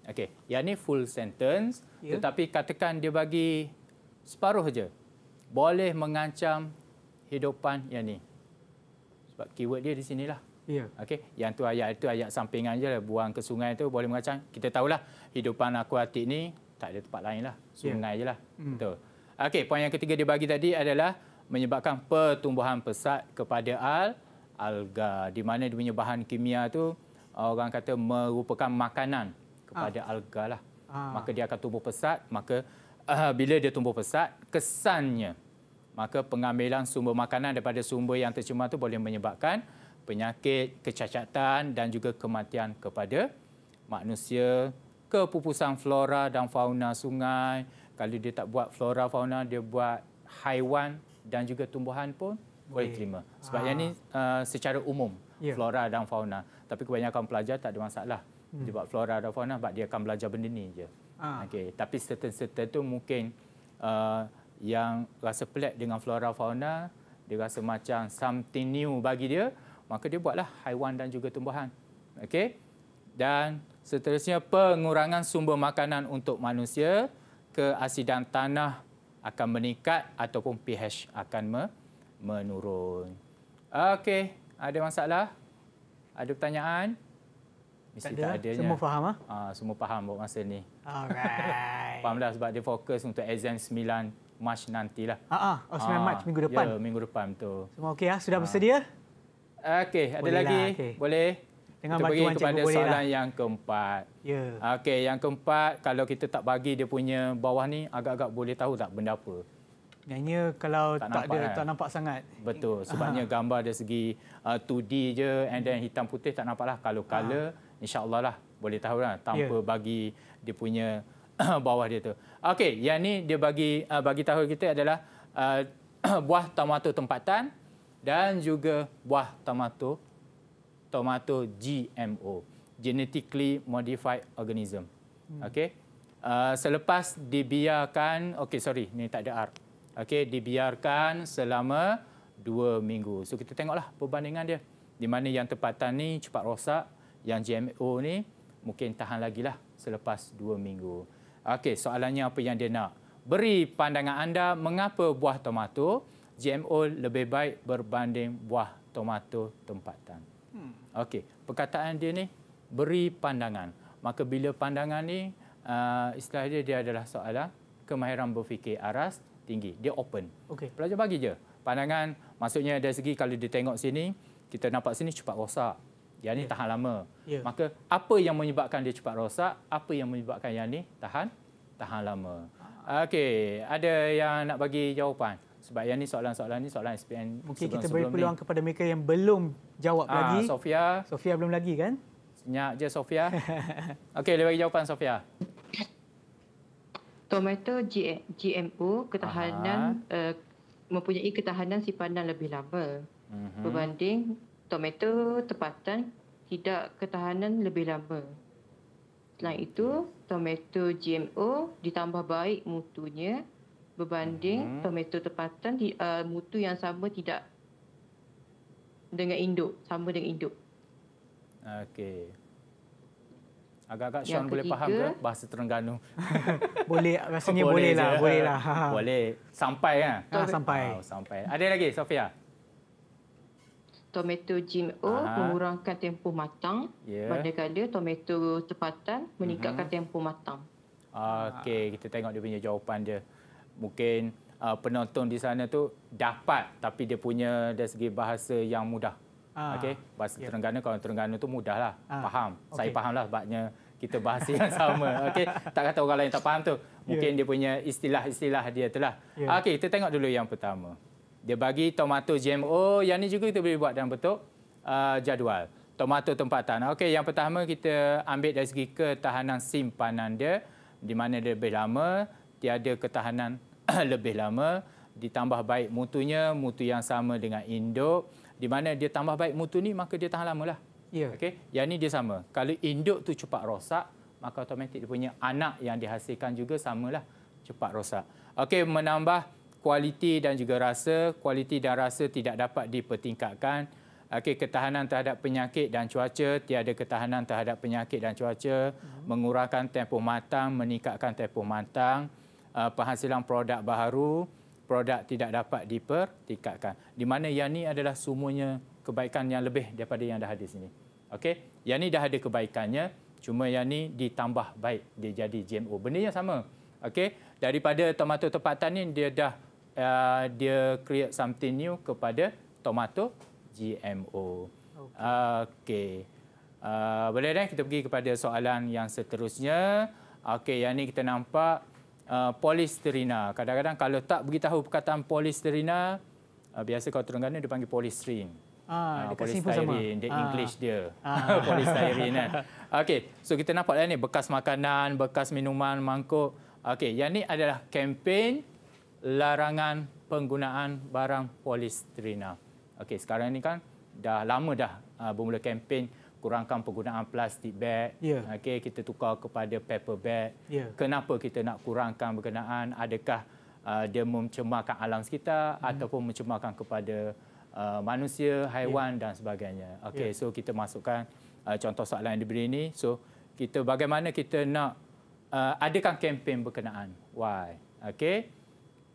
Okey, yang ni full sentence, Ya. tetapi katakan dia bagi separuh je. Boleh mengancam hidupan yang ni. Sebab keyword dia di sinilah. Ya. Okey, yang tu ayat itu ayat sampingan je lah. Buang ke sungai tu boleh mengancam. Kita tahulah hidupan akuatik ni tak ada tempat lain lah. Sungai je lah. Hmm. Betul. Okey, poin yang ketiga dia bagi tadi adalah menyebabkan pertumbuhan pesat kepada al alga di mana dia punya bahan kimia tu orang kata merupakan makanan kepada alga lah. Ah. Maka dia akan tumbuh pesat, maka uh, bila dia tumbuh pesat, kesannya maka pengambilan sumber makanan daripada sumber yang tercemar tu boleh menyebabkan penyakit, kecacatan dan juga kematian kepada manusia, kepupusan flora dan fauna sungai. Kalau dia tak buat flora fauna, dia buat haiwan dan juga tumbuhan pun boleh Boleh. terima. Sebab Ah. yang ni uh, secara umum Ya. flora dan fauna. Tapi kebanyakan pelajar tak ada masalah. Hmm. Dia buat flora dan fauna sebab dia akan belajar benda ni je. Ah. Okey, tapi certain-certain tu mungkin uh, yang rasa pelik dengan flora fauna, dia rasa macam something new bagi dia, maka dia buatlah haiwan dan juga tumbuhan. Okey? Dan seterusnya pengurangan sumber makanan untuk manusia, keasidan tanah akan meningkat ataupun pH akan me- menurun. Okey, ada masalah? Ada pertanyaan? Mesti Tak ada lah. adanya. Semua faham, ah? Ah, semua faham buat masa ni. Alright. [laughs] Faham dah sebab dia fokus untuk exam 9 Mac nantilah. Ah, ah. Oh, 9 Mac minggu depan. Ya, minggu depan tu. Semua okey ah? Sudah Ah. bersedia? Okey, ada Boleh lagi? lah, okey. Boleh? Dengan kita bantuan kepada cikgu boleh soalan lah. yang keempat. Ya. Okey, yang keempat kalau kita tak bagi dia punya bawah ni agak-agak boleh tahu tak benda apa. Nyanyi kalau Tak tak, nampak, ada kan? tak nampak sangat. Betul. Sebabnya gambar dari segi uh, 2D je and then hitam putih tak nampak lah. Kalau color, insya-Allah lah boleh tahu lah tanpa Ya. bagi dia punya [clears throat] bawah dia tu. Okey, yang ni dia bagi uh, bagi tahu kita adalah uh, [clears throat] buah tomato tempatan dan juga buah tomato tomato GMO, genetically modified organism. Hmm. Okey. Uh, selepas dibiarkan, okey sorry, ni tak ada R. Okey, dibiarkan selama dua minggu. So kita tengoklah perbandingan dia. Di mana yang tempatan ni cepat rosak, yang GMO ni mungkin tahan lagi lah selepas dua minggu. Okey, soalannya apa yang dia nak? Beri pandangan anda mengapa buah tomato GMO lebih baik berbanding buah tomato tempatan. Hmm. Okey, perkataan dia ni beri pandangan. Maka bila pandangan ni uh, istilah dia dia adalah soalan kemahiran berfikir aras tinggi. Dia open. Okey. Pelajar bagi je. Pandangan maksudnya dari segi kalau dia tengok sini, kita nampak sini cepat rosak. Yang ni yeah. tahan lama. Yeah. Maka apa yang menyebabkan dia cepat rosak? Apa yang menyebabkan yang ni tahan tahan lama? Okey, ada yang nak bagi jawapan? Sebab yang ni soalan-soalan ni soalan SPN Mungkin kita beri peluang ni. kepada mereka yang belum jawab Aa, lagi. Sofia. Sofia belum lagi kan? Senyap je Sofia. [laughs] Okey, dia bagi jawapan Sofia. Tomato GMO ketahanan uh, mempunyai ketahanan simpanan lebih lama uh-huh. berbanding tomato tempatan tidak ketahanan lebih lama. Selain itu, tomato GMO ditambah baik mutunya berbanding uh-huh. tomato tempatan uh, mutu yang sama tidak dengan induk, sama dengan induk. Okey. Agak-agak Sean boleh faham ke bahasa Terengganu? [laughs] boleh, rasanya boleh, boleh lah. Boleh lah. [laughs] Boleh. Sampai kan? Ha, sampai. Oh, sampai. Ada lagi, Sofia? Tomato GMO Aha. mengurangkan tempoh matang. Yeah. Manakala tomato tempatan meningkatkan mm-hmm. tempoh matang. Okey, kita tengok dia punya jawapan dia. Mungkin uh, penonton di sana tu dapat tapi dia punya dari segi bahasa yang mudah. Ah. Okey, bahasa yeah. Terengganu kalau Terengganu tu mudahlah ah. faham. Okay. Saya fahamlah sebabnya kita bahasa yang [laughs] sama. Okey, tak kata orang lain tak faham tu. Mungkin yeah. dia punya istilah-istilah dia itulah. Yeah. Okey, kita tengok dulu yang pertama. Dia bagi tomato GMO, yang ni juga kita boleh buat dalam bentuk uh, jadual. Tomato tempatan. Okey, yang pertama kita ambil dari segi ketahanan simpanan dia di mana dia lebih lama, tiada ketahanan [clears throat] lebih lama, ditambah baik mutunya, mutu yang sama dengan induk di mana dia tambah baik mutu ni maka dia tahan lama lah. Yeah. Okay? Yang ni dia sama. Kalau induk tu cepat rosak, maka automatik dia punya anak yang dihasilkan juga samalah cepat rosak. Okey, menambah kualiti dan juga rasa. Kualiti dan rasa tidak dapat dipertingkatkan. Okey, ketahanan terhadap penyakit dan cuaca, tiada ketahanan terhadap penyakit dan cuaca, hmm. mengurangkan tempoh matang, meningkatkan tempoh matang, uh, penghasilan produk baharu, produk tidak dapat dipertingkatkan. Di mana yang ni adalah semuanya kebaikan yang lebih daripada yang dah ada sini. Okey, yang ni dah ada kebaikannya, cuma yang ni ditambah baik dia jadi GMO. Benda yang sama. Okey, daripada tomato tempatan ni dia dah uh, dia create something new kepada tomato GMO. Okey. Uh, boleh dah kita pergi kepada soalan yang seterusnya. Okey, yang ni kita nampak uh, polisterina. Kadang-kadang kalau tak beritahu perkataan polisterina, uh, biasa kalau Terengganu dia panggil polystyrene. Ah, uh, polystyrene, dia ah. English dia. Ah. [laughs] polystyrene kan. Okey, so kita nampak lah ni bekas makanan, bekas minuman, mangkuk. Okey, yang ni adalah kempen larangan penggunaan barang polisterina. Okey, sekarang ni kan dah lama dah uh, bermula kempen kurangkan penggunaan plastik bag. Yeah. Okey, kita tukar kepada paper bag. Yeah. Kenapa kita nak kurangkan berkenaan? Adakah uh, dia mencemarkan alam sekitar mm. ataupun mencemarkan kepada uh, manusia, haiwan yeah. dan sebagainya. Okey, yeah. so kita masukkan uh, contoh soalan yang diberi ini. So, kita bagaimana kita nak uh, adakan kempen berkenaan? Why? Okey.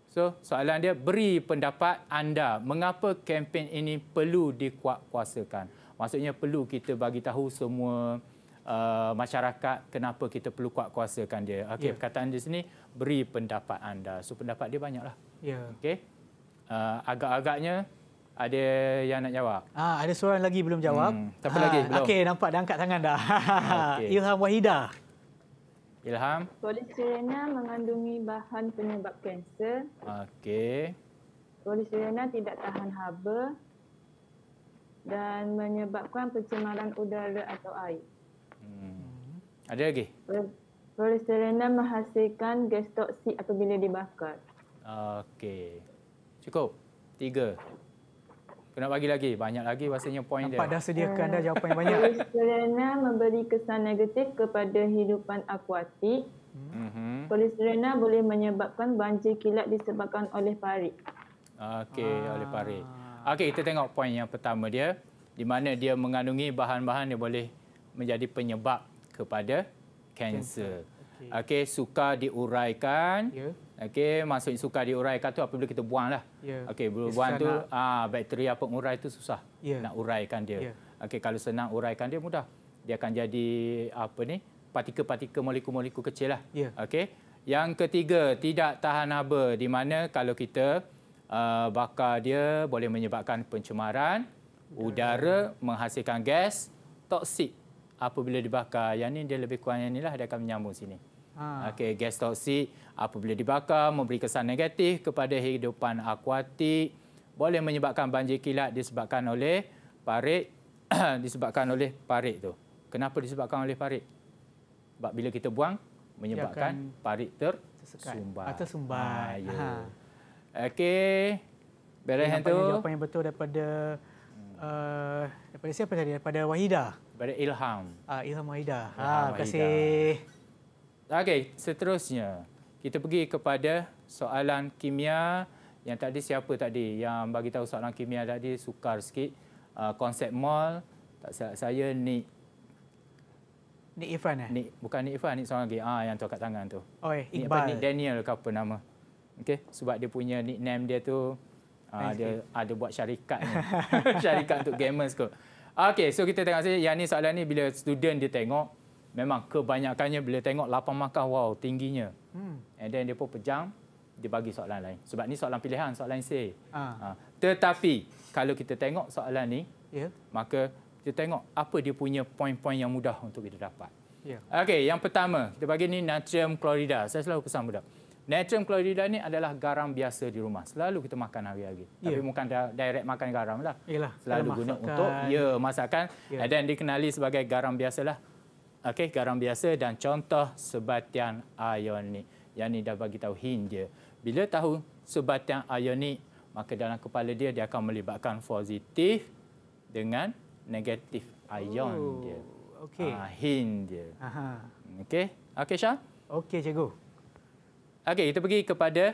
So, soalan dia beri pendapat anda mengapa kempen ini perlu dikuatkuasakan? Maksudnya perlu kita bagi tahu semua uh, masyarakat kenapa kita perlu kuat kuasakan dia. Okey, yeah. perkataan di sini beri pendapat anda. So pendapat dia banyaklah. Ya. Yeah. Okey. Uh, agak-agaknya ada yang nak jawab. Ah, ada seorang lagi belum jawab. Hmm, siapa ah, lagi? Belum. Okey, nampak dah angkat tangan dah. Okay. [laughs] Ilham Wahida. Ilham. Polistirena mengandungi bahan penyebab kanser. Okey. Polistirena tidak tahan haba dan menyebabkan pencemaran udara atau air. Hmm. Ada lagi? Polisterena menghasilkan gas toksik apabila dibakar. Okey. Cukup. Tiga. Kena bagi lagi. Banyak lagi rasanya poin dia. Nampak dah sediakan dah jawapan yang banyak. Polistirena memberi kesan negatif kepada hidupan akuatik. Mhm. Polistirena boleh menyebabkan banjir kilat disebabkan oleh parit. Okey, oleh parit. Okey, kita tengok poin yang pertama dia. Di mana dia mengandungi bahan-bahan yang boleh menjadi penyebab kepada kanser. Okey, okay, sukar diuraikan. Ya. Okey, maksud sukar diuraikan tu apabila kita buang lah. Ya. Okey, bila buang tu nak- ah bakteria pengurai tu susah Ya. nak uraikan dia. Ya. Okey, kalau senang uraikan dia mudah. Dia akan jadi apa ni? Partikel-partikel molekul-molekul kecil lah. Ya. Okey. Yang ketiga, tidak tahan haba di mana kalau kita uh, bakar dia boleh menyebabkan pencemaran udara, menghasilkan gas toksik apabila dibakar. Yang ni dia lebih kurang yang ni lah dia akan menyambung sini. Ha. Okey, gas toksik apabila dibakar memberi kesan negatif kepada hidupan akuatik, boleh menyebabkan banjir kilat disebabkan oleh parit [clears throat] disebabkan oleh parit tu. Kenapa disebabkan oleh parit? Sebab bila kita buang menyebabkan parit tersumbat. atau sumbat. Ha, ya. Ha. Okey. Beres yang tu. Jawapan yang betul daripada uh, daripada siapa tadi? Daripada Wahida. Daripada Ilham. Ah, Ilham Wahida. Ilham Ah, terima kasih. Okey, seterusnya kita pergi kepada soalan kimia yang tadi siapa tadi yang bagi tahu soalan kimia tadi sukar sikit. Uh, konsep mol tak silap saya Nick Nik Irfan eh? Nick bukan Nick Irfan, Nick seorang lagi. Ah yang tu kat tangan tu. Oh, eh, Iqbal. apa, Nick Daniel ke apa nama. Okey, sebab dia punya nickname dia tu uh, dia ada buat syarikat ni. [laughs] syarikat untuk gamers kot. Okey, so kita tengok saja yang ni soalan ni bila student dia tengok memang kebanyakannya bila tengok lapang makan wow tingginya. Hmm. And then dia pun pejam dia bagi soalan lain. Sebab ni soalan pilihan, soalan esei. Ah. Ha. Tetapi kalau kita tengok soalan ni, Ya. maka kita tengok apa dia punya poin-poin yang mudah untuk kita dapat. Ya. Okey, yang pertama, kita bagi ni natrium klorida. Saya selalu pesan budak. Natrium klorida ni adalah garam biasa di rumah. Selalu kita makan hari-hari. Ya. Tapi bukan direct makan garam lah. Yalah, Selalu guna masakan. untuk ya masakan Ya. dan dikenali sebagai garam biasalah. Okey, garam biasa dan contoh sebatian ionik. Yang ni dah bagi tahu hint dia. Bila tahu sebatian ionik, maka dalam kepala dia dia akan melibatkan positif dengan negatif ion Oh, dia. okey. Ah, hint dia. Aha. Okey. Okey Syah? Okey, cikgu. Okey, kita pergi kepada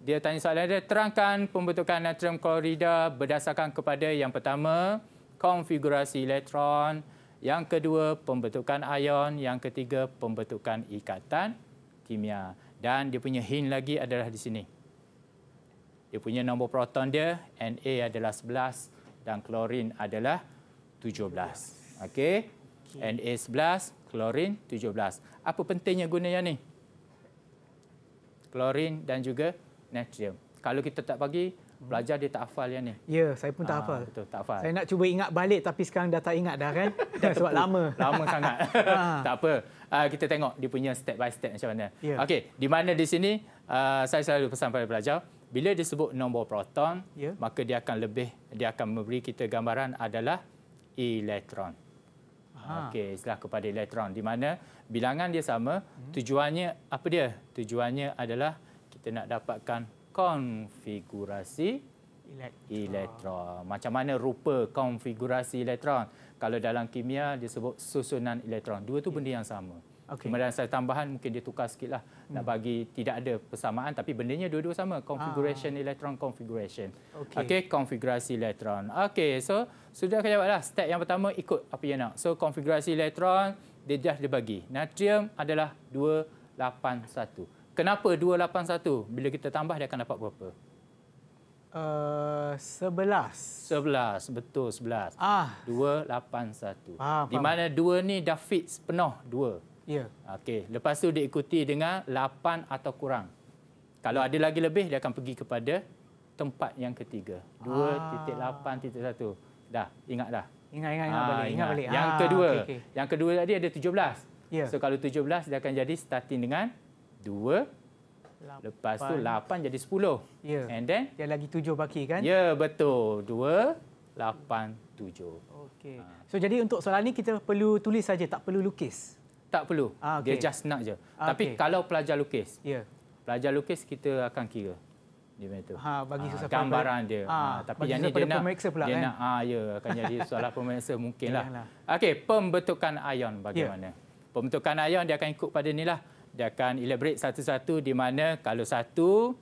dia tanya soalan dia terangkan pembentukan natrium klorida berdasarkan kepada yang pertama konfigurasi elektron, yang kedua pembentukan ion, yang ketiga pembentukan ikatan kimia. Dan dia punya hint lagi adalah di sini. Dia punya nombor proton dia Na adalah 11 dan klorin adalah 17. Okey. Na 11, klorin 17. Apa pentingnya guna yang ni? Klorin dan juga natrium. Kalau kita tak bagi, pelajar dia tak hafal yang ni. Ya, saya pun tak Ah, hafal. Betul, tak hafal. Saya nak cuba ingat balik tapi sekarang dah tak ingat dah kan? [laughs] Dah sebab lama. Lama sangat. [laughs] Ah. tak apa. Uh, kita tengok dia punya step by step macam mana. Ya. Okey, di mana di sini uh, saya selalu pesan pada pelajar, bila disebut nombor proton, Ya. maka dia akan lebih dia akan memberi kita gambaran adalah elektron. Aha. Okey, istilah kepada elektron di mana bilangan dia sama, Hmm. tujuannya apa dia? Tujuannya adalah kita nak dapatkan konfigurasi elektron. Macam mana rupa konfigurasi elektron? Kalau dalam kimia disebut susunan elektron. Dua tu benda yang sama. Okey. Kemudian saya tambahan mungkin dia tukar sikit lah. Nak Hmm. bagi tidak ada persamaan tapi bendanya dua-dua sama. Configuration elektron configuration. Okey. Okey, konfigurasi elektron. Okey, so sudah kau jawablah. Step yang pertama ikut apa yang nak. So konfigurasi elektron dia dah dibagi. Natrium adalah 281. Kenapa 281? Bila kita tambah dia akan dapat berapa? Uh, sebelas. Sebelas, betul sebelas. Ah. Dua, lapan, satu. Faham, Di mana dua ni dah fix penuh, dua. Ya. Okey, lepas tu diikuti dengan lapan atau kurang. Kalau ada lagi lebih, dia akan pergi kepada tempat yang ketiga. Dua, Ah. Dah, ingat dah. Ingat, ingat, ingat Ah, balik. Ingat balik. Yang Ah, kedua, okey, okey. yang kedua tadi ada 17. Ya. So kalau 17 dia akan jadi starting dengan 2 Lepas tu 8 jadi 10. Ya. And then Dia lagi tujuh baki kan? Ya, betul. 2 8 7. Okey. So jadi untuk soalan ni kita perlu tulis saja, tak perlu lukis. Tak perlu. Ah, Dia okey. just nak je. Ah, Tapi okey. kalau pelajar lukis. Ya. Pelajar lukis kita akan kira. Dia macam tu. Ha, bagi Ah, susah gambaran dia. Ah, tapi yang ni dia nak pemeriksa pula, dia kan? nak ah ya akan jadi [laughs] soalan pemeriksa mungkinlah. Okey, pembentukan ion bagaimana? Pembentukan ion dia akan ikut pada ni lah. Dia akan elaborate satu-satu di mana kalau satu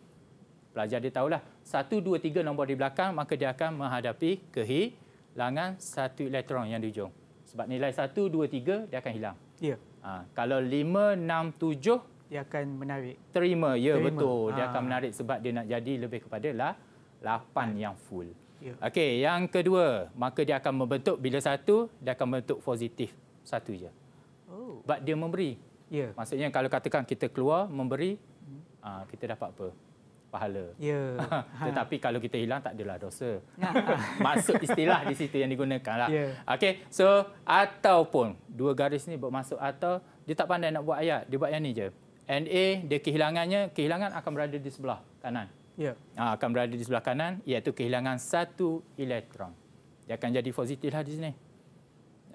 pelajar dia tahulah satu dua tiga nombor di belakang maka dia akan menghadapi kehilangan satu elektron yang di ujung. Sebab nilai satu dua tiga dia akan hilang. Ya. Ha, kalau lima enam tujuh Dia akan menarik. terima ya Terima. betul dia Ah. akan menarik sebab dia nak jadi lebih kepada lah 8 yang full. Ya. Okey, yang kedua, maka dia akan membentuk bila satu dia akan membentuk positif satu je. Oh. Sebab dia memberi. Ya. Maksudnya kalau katakan kita keluar memberi ah, kita dapat apa? Pahala. Ya. [laughs] Tetapi kalau kita hilang tak adalah dosa. [laughs] Maksud istilah di situ yang digunakan lah. Ya. Okey, so ataupun dua garis ni bermaksud atau dia tak pandai nak buat ayat, dia buat yang ni je. NA dia kehilangannya, kehilangan akan berada di sebelah kanan. Ya. Ha, akan berada di sebelah kanan iaitu kehilangan satu elektron. Dia akan jadi positif lah di sini.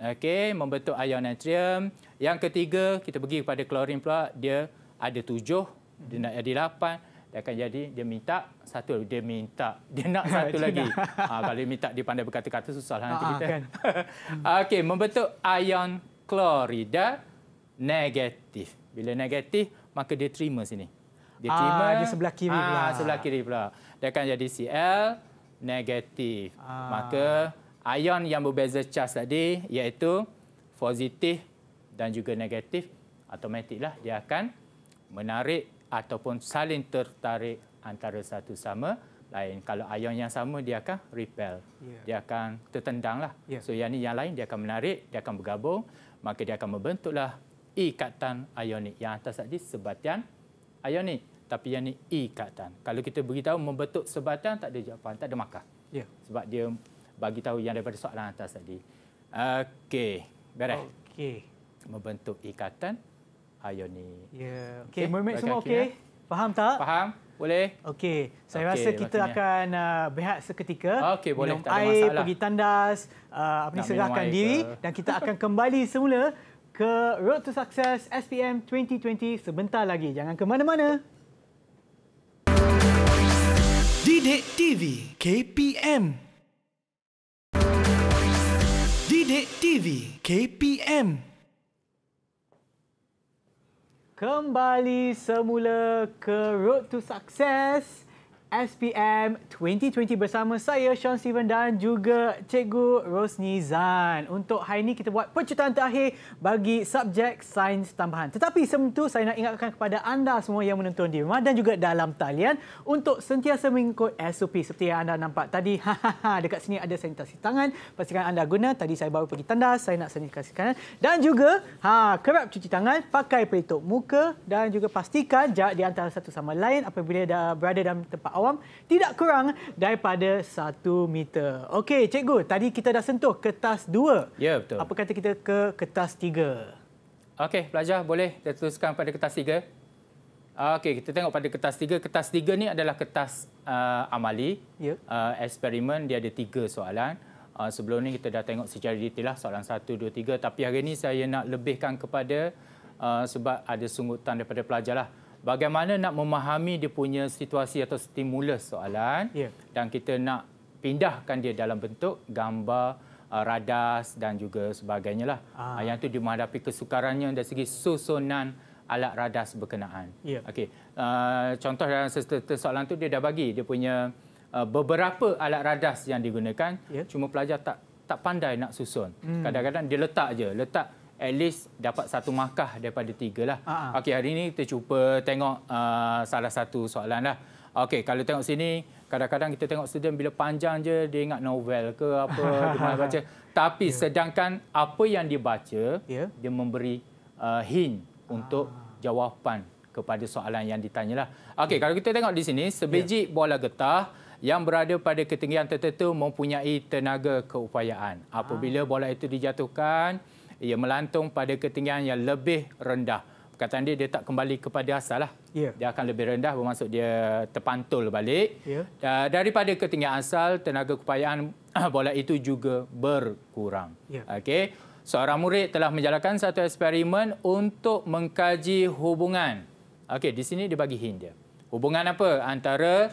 Okey, membentuk ion natrium. Yang ketiga, kita pergi kepada klorin pula, dia ada tujuh, dia nak jadi lapan. Dia akan jadi, dia minta satu, dia minta, dia nak [laughs] satu lagi. Ha, kalau dia minta, dia pandai berkata-kata, susah lah nanti Ah, kita. kan. [laughs] Okey, membentuk ion klorida negatif. Bila negatif, maka dia terima sini. Dia Ah, terima. dia sebelah kiri ah, pula. Sebelah kiri pula. Dia akan jadi Cl negatif. Ah. Maka ion yang berbeza charge tadi iaitu positif dan juga negatif automatiklah dia akan menarik ataupun saling tertarik antara satu sama lain. Kalau ion yang sama dia akan repel. Ya. Dia akan tertendang lah. Ya. So yang ni yang lain dia akan menarik, dia akan bergabung, maka dia akan membentuklah ikatan ionik. Yang atas tadi sebatian ionik, tapi yang ni ikatan. Kalau kita beritahu membentuk sebatian tak ada jawapan, tak ada markah. Ya. Sebab dia bagi tahu yang daripada soalan atas tadi. Okey, beres. Okey. Membentuk ikatan ionik. Ya. Okey, Okey, mermaid semua okey? Akina. Faham tak? Faham? Boleh? Okey, saya Okey, rasa kita maksudnya. akan uh, berehat seketika. Okey, boleh. Minum Tak ada air, masalah. pergi tandas, uh, apa ni serahkan diri ke? dan kita akan kembali semula ke Road to Success SPM 2020 sebentar lagi. Jangan ke mana-mana. Didik TV KPM Didik TV KPM Kembali semula ke Road to Success SPM 2020 bersama saya Sean Steven dan juga Cikgu Rosni Zan. Untuk hari ini kita buat penceritaan terakhir bagi subjek sains tambahan. Tetapi sebelum itu saya nak ingatkan kepada anda semua yang menonton di rumah dan juga dalam talian untuk sentiasa mengikut SOP seperti yang anda nampak tadi. [laughs] Dekat sini ada sanitasi tangan. Pastikan anda guna. Tadi saya baru pergi tandas, saya nak sanitasi tangan. Dan juga ha kerap cuci tangan, pakai pelitup muka dan juga pastikan jarak di antara satu sama lain apabila dah berada dalam tempat awam tidak kurang daripada satu meter. Okey, cikgu, tadi kita dah sentuh kertas dua. Ya, betul. Apa kata kita ke kertas tiga? Okey, pelajar boleh kita teruskan pada kertas tiga. Okey, kita tengok pada kertas tiga. Kertas tiga ni adalah kertas uh, amali. Ya. Uh, eksperimen, dia ada tiga soalan. Uh, sebelum ni kita dah tengok secara detail lah soalan satu, dua, tiga. Tapi hari ini saya nak lebihkan kepada uh, sebab ada sunggutan daripada pelajar lah. Bagaimana nak memahami dia punya situasi atau stimulus soalan Ya. dan kita nak pindahkan dia dalam bentuk gambar uh, radas dan juga sebagainya lah. Ah. Ah. Yang tu dia menghadapi kesukarannya dari segi susunan alat radas berkenaan. Ya. Okey. Uh, contoh dalam soalan tu dia dah bagi dia punya uh, beberapa alat radas yang digunakan. Ya. Cuma pelajar tak tak pandai nak susun. Hmm. Kadang-kadang dia letak je, letak at least dapat satu markah daripada tiga lah. Ah, ah. Okey, hari ini kita cuba tengok uh, salah satu soalan lah. Okey, kalau tengok sini, kadang-kadang kita tengok student bila panjang je, dia ingat novel ke apa, [laughs] dia malah baca. Tapi sedangkan apa yang dia baca, Ya. dia memberi uh, hint untuk jawapan kepada soalan yang ditanya lah. Okey, kalau kita tengok di sini, sebiji bola getah yang berada pada ketinggian tertentu mempunyai tenaga keupayaan. Apabila bola itu dijatuhkan, ia melantung pada ketinggian yang lebih rendah. Perkataan dia, dia tak kembali kepada asal lah. Ya. Dia akan lebih rendah bermaksud dia terpantul balik. Uh, daripada ketinggian asal, tenaga keupayaan [clears throat] bola itu juga berkurang. Ya. Okey. Seorang murid telah menjalankan satu eksperimen untuk mengkaji hubungan. Okey, di sini dia bagi hint dia. Hubungan apa antara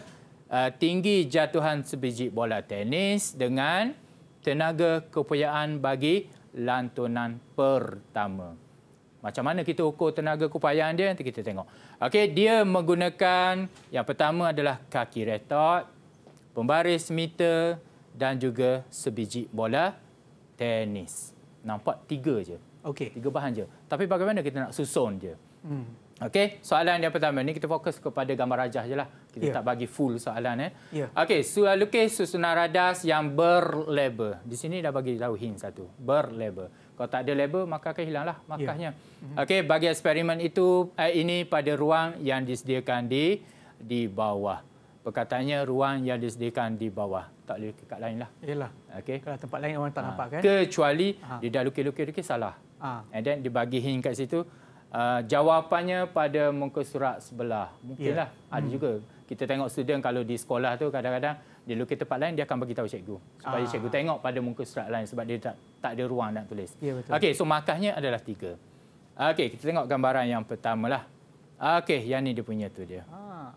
uh, tinggi jatuhan sebiji bola tenis dengan tenaga keupayaan bagi lantunan pertama. Macam mana kita ukur tenaga keupayaan dia nanti kita tengok. Okey, dia menggunakan yang pertama adalah kaki retot, pembaris meter dan juga sebiji bola tenis. Nampak tiga je. Okey. Tiga bahan je. Tapi bagaimana kita nak susun je? Hmm. Okey, soalan yang pertama ni kita fokus kepada gambar rajah je lah. Kita Ya. tak bagi full soalan eh. Ya. Okey, soal lukis susunan radas yang berlabel. Di sini dah bagi tahu hint satu. Berlabel. Kalau tak ada label maka akan hilanglah markahnya. Mhm. Okey, bagi eksperimen itu eh, ini pada ruang yang disediakan di di bawah. Perkataannya ruang yang disediakan di bawah. Tak boleh kat lain lah. Yalah. Okey. Kalau tempat lain orang tak nampak kan? Kecuali Ha. dia dah lukis-lukis-lukis salah. Ah. And then dia bagi hint kat situ. Uh, jawapannya pada muka surat sebelah. Mungkinlah. Ya. Ada Hmm. juga. Kita tengok student kalau di sekolah tu kadang-kadang dia lukis tempat lain dia akan bagi tahu cikgu. Supaya Ah. cikgu tengok pada muka surat lain sebab dia tak, tak ada ruang nak tulis. Ya, betul. Okey, so markahnya adalah tiga. Okey, kita tengok gambaran yang pertama lah. Okey, yang ni dia punya tu dia. Ah.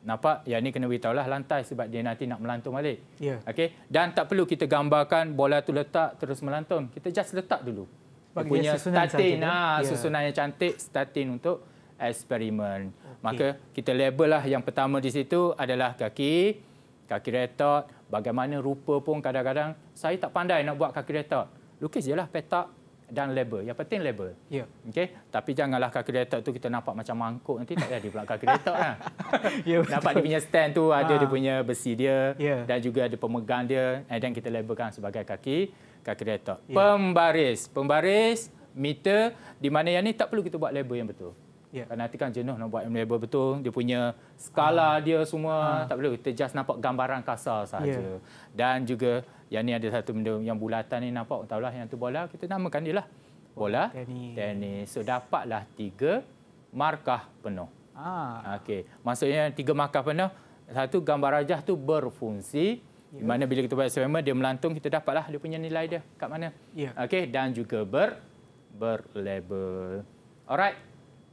Nampak? Yang ni kena beritahu lah lantai sebab dia nanti nak melantung balik. Ya. Okey. Dan tak perlu kita gambarkan bola tu letak terus melantung. Kita just letak dulu. Dia Bagi punya susunan statin, saja, ha, susunan yang cantik, statin untuk eksperimen. Maka kita label lah yang pertama di situ adalah kaki, kaki retot. Bagaimana rupa pun kadang-kadang saya tak pandai nak buat kaki retot. Lukis je lah petak dan label. Yang penting label. Ya. Okey, tapi janganlah kaki retot tu kita nampak macam mangkuk nanti tak jadi pula kaki retot kan. [laughs] Ya, betul. nampak dia punya stand tu ada Ah. dia punya besi dia Ya. dan juga ada pemegang dia and then kita labelkan sebagai kaki kaki retot. Ya. Pembaris, pembaris meter di mana yang ni tak perlu kita buat label yang betul. Ya. Kerana nanti kan jenuh nak buat label betul, dia punya skala dia semua Ah. tak perlu kita just nampak gambaran kasar saja. Ya. Dan juga yang ni ada satu benda yang bulatan ni nampak tahulah yang tu bola kita namakan dia lah bola Tenis. tenis. So dapatlah tiga markah penuh. Ah. Okey, maksudnya tiga markah penuh. Satu gambar rajah tu berfungsi di mana bila kita buat eksperimen dia melantung kita dapatlah dia punya nilai dia kat mana. Ya. Okey dan juga ber berlabel. Alright.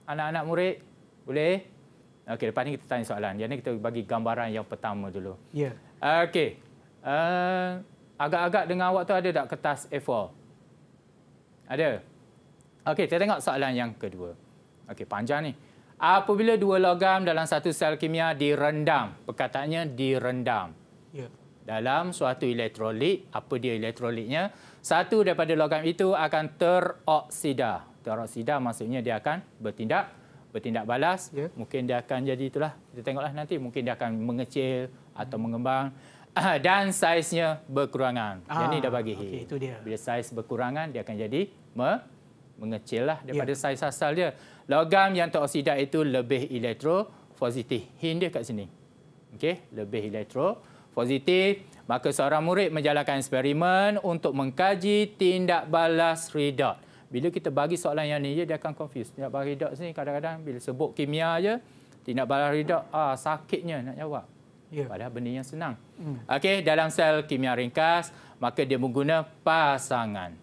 Anak-anak murid boleh? Okey, lepas ni kita tanya soalan. Yang ni kita bagi gambaran yang pertama dulu. Ya. Okey. Uh, agak-agak dengan awak tu ada tak kertas A4? Ada. Okey, kita tengok soalan yang kedua. Okey, panjang ni. Apabila dua logam dalam satu sel kimia direndam, perkataannya direndam. Dalam suatu elektrolit, apa dia elektrolitnya? Satu daripada logam itu akan teroksida. Teroksida maksudnya dia akan bertindak bertindak balas. Ya. Mungkin dia akan jadi itulah. Kita tengoklah nanti mungkin dia akan mengecil atau mengembang [clears throat] dan saiznya berkurangan. Yang Ah, ni dah bagi hint. itu dia. Bila saiz berkurangan dia akan jadi me mengecil lah daripada Ya. saiz asal dia. Logam yang teroksida itu lebih elektropositif. Hint dia kat sini. Okey, lebih elektropositif. Maka seorang murid menjalankan eksperimen untuk mengkaji tindak balas redox. Bila kita bagi soalan yang ni, dia akan confuse. Tindak balas redox ni kadang-kadang bila sebut kimia je, tindak balas redox, ah, sakitnya nak jawab. Ya. Padahal benda yang senang. Hmm. Okey, dalam sel kimia ringkas, maka dia mengguna pasangan.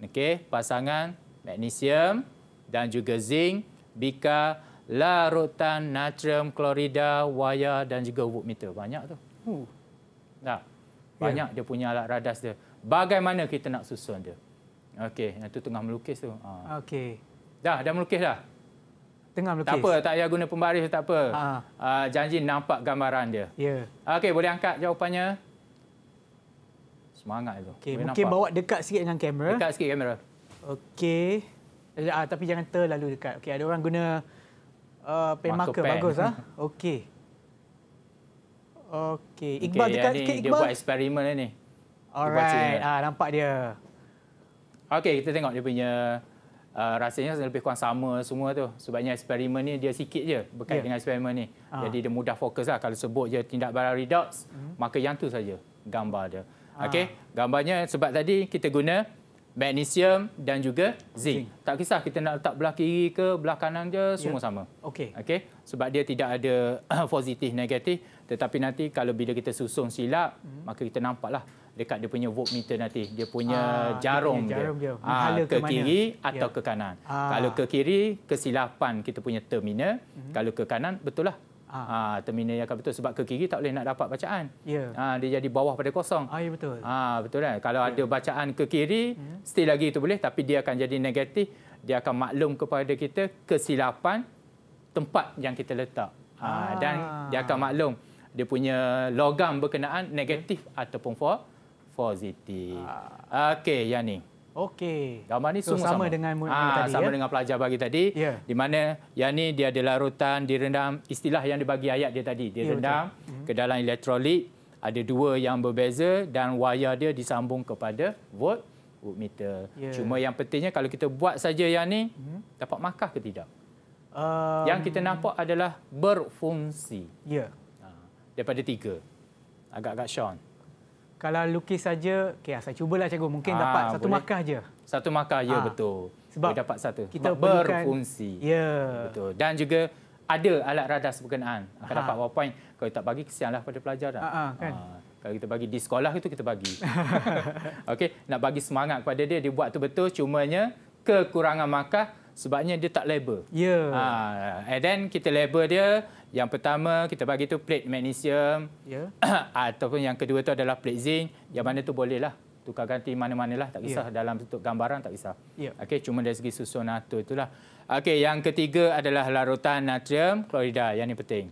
Okey, pasangan magnesium dan juga zinc, bika, larutan natrium klorida, wayar dan juga voltmeter. Banyak tu. Uh. Tak. Banyak dia punya alat radas dia. Bagaimana kita nak susun dia? Okey, yang tu tengah melukis tu. Ha. Okey. Dah, dah melukis dah. Tengah melukis. Tak apa, tak payah guna pembaris tak apa. Ha. Uh, janji nampak gambaran dia. Ya. Okey, boleh angkat jawapannya. Semangat itu. Okey, mungkin nampak. bawa dekat sikit dengan kamera. Dekat sikit kamera. Okey. Eh, Ah, tapi jangan terlalu dekat. Okey, ada orang guna uh, pen Marker marker. pen. Bagus ah. [laughs] Okey. Okey. Iqbal Okey, dekat ni sikit Dia Iqbal. buat eksperimen ni. Alright. Ah, nampak dia. Okey, kita tengok dia punya uh, rasanya lebih kurang sama semua tu. Sebabnya eksperimen ni dia sikit je berkait Ya. dengan eksperimen ni. Ah. Jadi dia mudah fokus lah. Kalau sebut je tindak balas redox, maka yang tu saja gambar dia. Ah. Okey, gambarnya sebab tadi kita guna magnesium dan juga zinc. Zinc. Tak kisah kita nak letak belah kiri ke belah kanan je, semua sama. Okey. Okey, sebab dia tidak ada [clears throat] positif negatif, tetapi nanti kalau bila kita susun silap, Hmm. maka kita nampaklah dekat dia punya voltmeter nanti, dia punya Ah, dia jarum, punya jarum dia. Ah, Menghala ke, ke mana? kiri atau Ya. ke kanan. Ah. Kalau ke kiri, kesilapan kita punya terminal. Mhm. Kalau ke kanan, betul lah Ha. terminal yang akan betul sebab ke kiri tak boleh nak dapat bacaan. Ya. Ha, dia jadi bawah pada kosong. Ah, ya betul. Ha, betul kan? Kalau ada bacaan ke kiri, still lagi itu boleh tapi dia akan jadi negatif. Dia akan maklum kepada kita kesilapan tempat yang kita letak. Ha, Ah. dan dia akan maklum dia punya logam berkenaan negatif ataupun for positif. Okey, yang ni. Okey. Gambar ni So, semua sama sama. dengan Ah, tadi, sama ya? dengan pelajar bagi tadi. Ya. Di mana yang ni dia ada larutan direndam istilah yang dibagi ayat dia tadi. Ya, Direndam betul. ke dalam elektrolit ada dua yang berbeza dan wayar dia disambung kepada volt voltmeter. Ya. Cuma yang pentingnya kalau kita buat saja yang ni dapat markah ke tidak? Um, Yang kita nampak adalah berfungsi. Ya. Daripada tiga. Agak-agak Sean. Kalau lukis saja, okey, saya cubalah cikgu. Mungkin Ah, dapat satu boleh. markah je. Satu markah, ya Ah. betul. Sebab Boleh dapat satu. kita berfungsi. Ya. Betul. Dan juga ada alat radar berkenaan. Akan Aha. dapat berapa poin. Kalau tak bagi, kesianlah pada pelajar. Tak? Ah, ah, kan? Ah, kalau kita bagi di sekolah itu, kita bagi. [laughs] Okey, nak bagi semangat kepada dia, dia buat tu betul. Cumanya, kekurangan markah sebabnya dia tak label. Ya. Ah, and then kita label dia. Yang pertama, kita bagi tu plate magnesium. Ya. [clears throat] Ataupun yang kedua tu adalah plate zinc. Yang mana tu boleh lah. Tukar ganti mana-manalah. Tak kisah. Ya. Dalam bentuk gambaran tak kisah. Ya. Okey, cuma dari segi susun atur itulah. Okey, yang ketiga adalah larutan natrium klorida. Yang ini penting.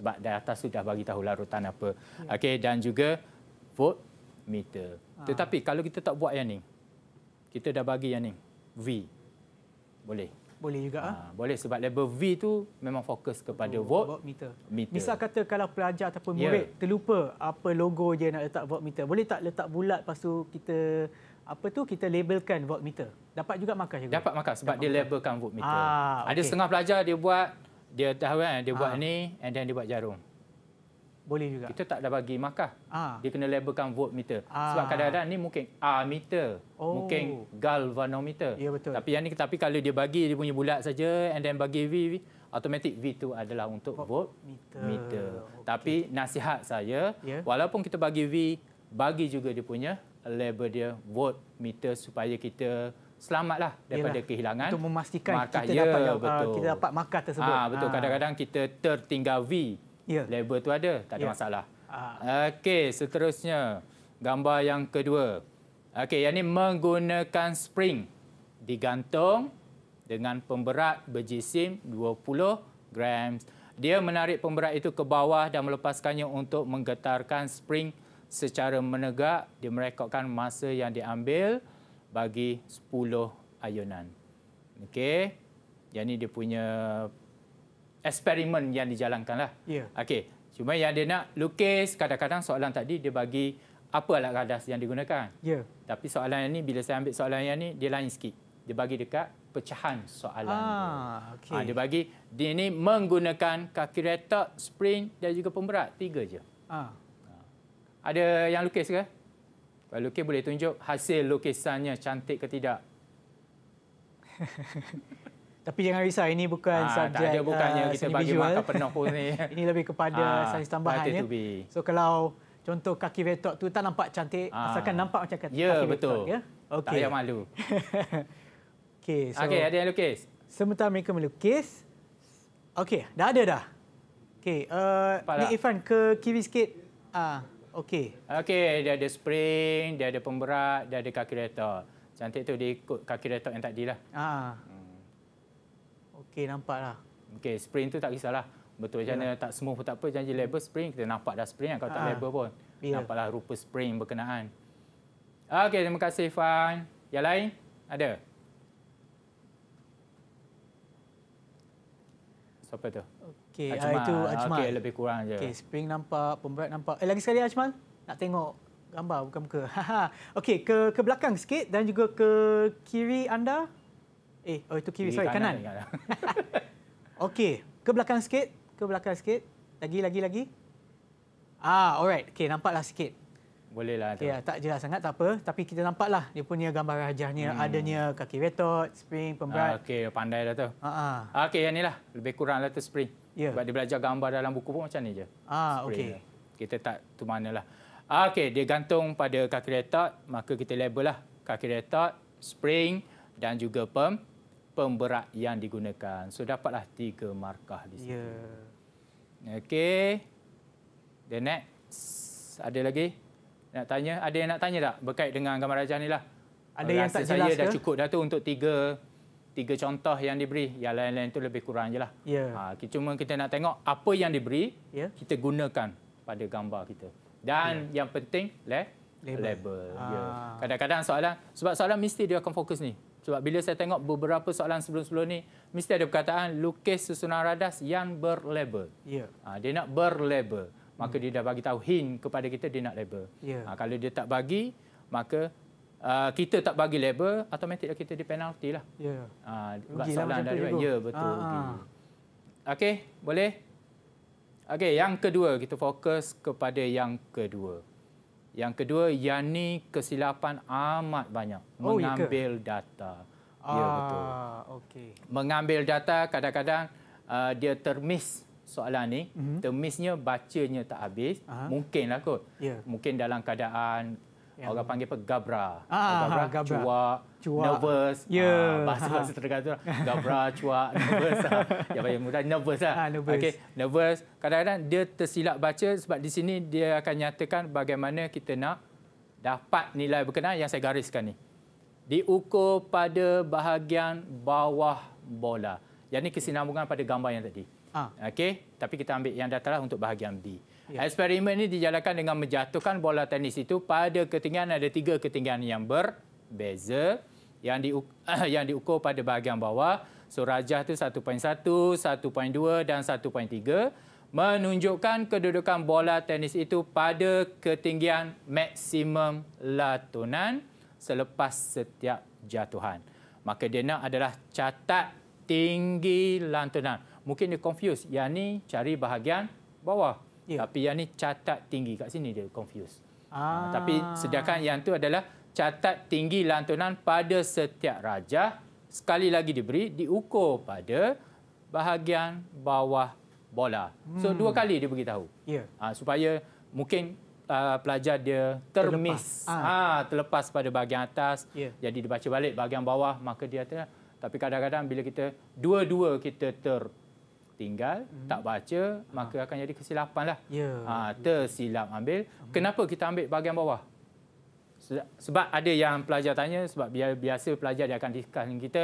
Sebab di atas sudah bagi tahu larutan apa. Ya. Okey, dan juga voltmeter. Ah. Tetapi kalau kita tak buat yang ni, kita dah bagi yang ni, V. Boleh. Boleh juga. ah. Ha, boleh sebab label V tu memang fokus kepada Oh, volt voltmeter. meter. Misal kata kalau pelajar ataupun Ya. murid terlupa apa logo je nak letak voltmeter, boleh tak letak bulat lepas tu kita apa tu kita labelkan voltmeter. Dapat juga markah juga. Dapat markah sebab dia labelkan voltmeter. Ah, Ada okey. setengah pelajar dia buat dia tahu kan dia buat Ah. ni and then dia buat jarum. Boleh juga. Kita tak ada bagi markah. Ah. Dia kena labelkan voltmeter. Ah. Sebab kadang-kadang ni mungkin ammeter, Oh. mungkin galvanometer. Ya, betul. Tapi yang ni tapi kalau dia bagi dia punya bulat saja and then bagi V, V automatik V tu adalah untuk voltmeter. Meter. Tapi nasihat saya Ya. walaupun kita bagi V, bagi juga dia punya label dia voltmeter supaya kita selamatlah daripada Yelah, kehilangan untuk memastikan markah. kita ya, dapat yang, ah, betul. kita dapat markah tersebut. Ah, betul. Ah. Kadang-kadang kita tertinggal V. Ya. Label tu ada, tak ada Ya. masalah. Ah. Okey, seterusnya gambar yang kedua. Okey, yang ini menggunakan spring digantung dengan pemberat berjisim 20 gram. Dia menarik pemberat itu ke bawah dan melepaskannya untuk menggetarkan spring secara menegak. Dia merekodkan masa yang diambil bagi 10 ayunan. Okey. Yang ini dia punya eksperimen yang dijalankan lah. Ya. Okey. Cuma yang dia nak lukis, kadang-kadang soalan tadi dia bagi apa alat radas yang digunakan. Ya. Tapi soalan yang ni, bila saya ambil soalan yang ni, dia lain sikit. Dia bagi dekat pecahan soalan. Ah, okey. Ha, dia bagi, dia ni menggunakan kaki retak, spring dan juga pemberat. Tiga je. Ah. Ada yang lukis ke? Kalau lukis boleh tunjuk hasil lukisannya cantik ke tidak. [laughs] Tapi jangan risau ini bukan tak subjek ada bukannya ah, kita bagi markah penuh pun ni. [laughs] ini lebih kepada Ah, sains tambahan ya. So kalau contoh kaki vetok tu tak nampak cantik Ah. asalkan nampak macam kaki Ya, kaki betul. vetok ya. Tak payah malu. [laughs] Okey, so Okey, ada yang lukis? sementara mereka melukis Okey, dah ada dah. Okey, uh, Nik tak? Irfan ke kiri sikit. Ah, okey. Okey, dia ada spring, dia ada pemberat, dia ada kaki retak. Cantik tu dia ikut kaki retak yang tadi lah. Ah. Okey, nampaklah. Okey, spring tu tak kisahlah. Betul macam mana tak smooth pun tak apa. Janji label spring, kita nampak dah spring kan. Kalau tak Ah. label pun. Ya. Nampaklah rupa spring berkenaan. Okey, terima kasih Fan. Yang lain? Ada? Siapa tu? Okey, ah, itu Ajmal. Okey, lebih kurang je. Okey, spring nampak, pemberat nampak. Eh, lagi sekali Ajmal. Nak tengok gambar bukan muka. [laughs] Okey, ke ke belakang sikit dan juga ke kiri anda. Eh, oh itu kiri, sorry, kanan. kanan. [laughs] Okey, ke belakang sikit, ke belakang sikit. Lagi lagi lagi. Ah, alright. Okey, nampaklah sikit. Boleh lah tu. Okey, tak jelas sangat tak apa, tapi kita nampaklah dia punya gambar rajahnya Hmm. adanya kaki retot, spring, Ah, pemberat. Okey, pandai dah tu. Ha ah. Okey, yang ni lah. Lebih kurang lah tu spring. Ya. Sebab dia belajar gambar dalam buku pun macam ni je. Ah, okey. Kita tak tu manalah. Okey, dia gantung pada kaki retot, maka kita label lah kaki retot, spring dan juga pem pemberat yang digunakan. So dapatlah tiga markah di situ. Ya. Okey. The next. Ada lagi? Nak tanya? Ada yang nak tanya tak berkait dengan gambar rajah ni lah? Ada yang Rasa tak saya jelas dah ke? cukup dah tu untuk tiga tiga contoh yang diberi. Yang lain-lain tu lebih kurang je lah. Ya. Ha, cuma kita nak tengok apa yang diberi, Ya. kita gunakan pada gambar kita. Dan yang penting, le, Label. label. Ya. Ah. Kadang-kadang soalan, sebab soalan mesti dia akan fokus ni. Sebab bila saya tengok beberapa soalan sebelum-sebelum ni, mesti ada perkataan lukis susunan radas yang berlabel. Ya. Ha, dia nak berlabel. Maka dia dah bagi tahu hint kepada kita dia nak label. Ya. Ha, kalau dia tak bagi, maka uh, kita tak bagi label, automatik dah kita di penalti lah. Ya. Ha, soalan macam dah tu, dibuat. cikgu. Ya, betul. Ah, ah. Okey, boleh? Okey, yang kedua kita fokus kepada yang kedua. Yang kedua, yang ni kesilapan amat banyak. Oh, ya? Mengambil data. Ya, betul. Ah, okey. Mengambil data kadang-kadang uh, dia termiss soalan ni. Mhm. Termissnya bacanya tak habis. Aha. Mungkinlah kot. Ya. Mungkin dalam keadaan Yang- orang panggil apa? Gabra. Ah, gabra, gabra. cuak, Cuak. nervous. Ya. Ah, bahasa-bahasa Terengganu lah. [laughs] Gabra, cuak, nervous. ah. Yang paling mudah, nervous lah. Ah, nervous. Okey, nervous. Kadang-kadang dia tersilap baca sebab di sini dia akan nyatakan bagaimana kita nak dapat nilai berkenaan yang saya gariskan ni. Diukur pada bahagian bawah bola. Yang ni kesinambungan pada gambar yang tadi. Ah. Okey, tapi kita ambil yang dataran untuk bahagian B. Ya. Eksperimen ini dijalankan dengan menjatuhkan bola tenis itu pada ketinggian ada tiga ketinggian yang berbeza yang di [coughs] yang diukur pada bahagian bawah. So rajah tu 1.1, 1.2 dan 1.3 menunjukkan kedudukan bola tenis itu pada ketinggian maksimum latunan selepas setiap jatuhan. Maka dia nak adalah catat tinggi lantunan. Mungkin dia confuse. Yang ni cari bahagian bawah. Ya. Tapi yang ni catat tinggi. Kat sini dia confuse. Ah. Ha, tapi sediakan yang tu adalah catat tinggi lantunan pada setiap rajah. Sekali lagi diberi, diukur pada bahagian bawah bola. So Hmm. dua kali dia beritahu. Ya. Ha, supaya mungkin uh, pelajar dia termiss. Terlepas. Ah. Ha, terlepas pada bahagian atas. Ya. Jadi dibaca balik bahagian bawah, maka dia ter... Tapi kadang-kadang bila kita dua-dua kita tertinggal, hmm. tak baca, maka akan jadi kesilapan lah. Ya. Ha, tersilap ambil. Kenapa kita ambil bahagian bawah? Se- Sebab ada yang pelajar tanya, sebab bi- biasa pelajar dia akan discuss dengan kita,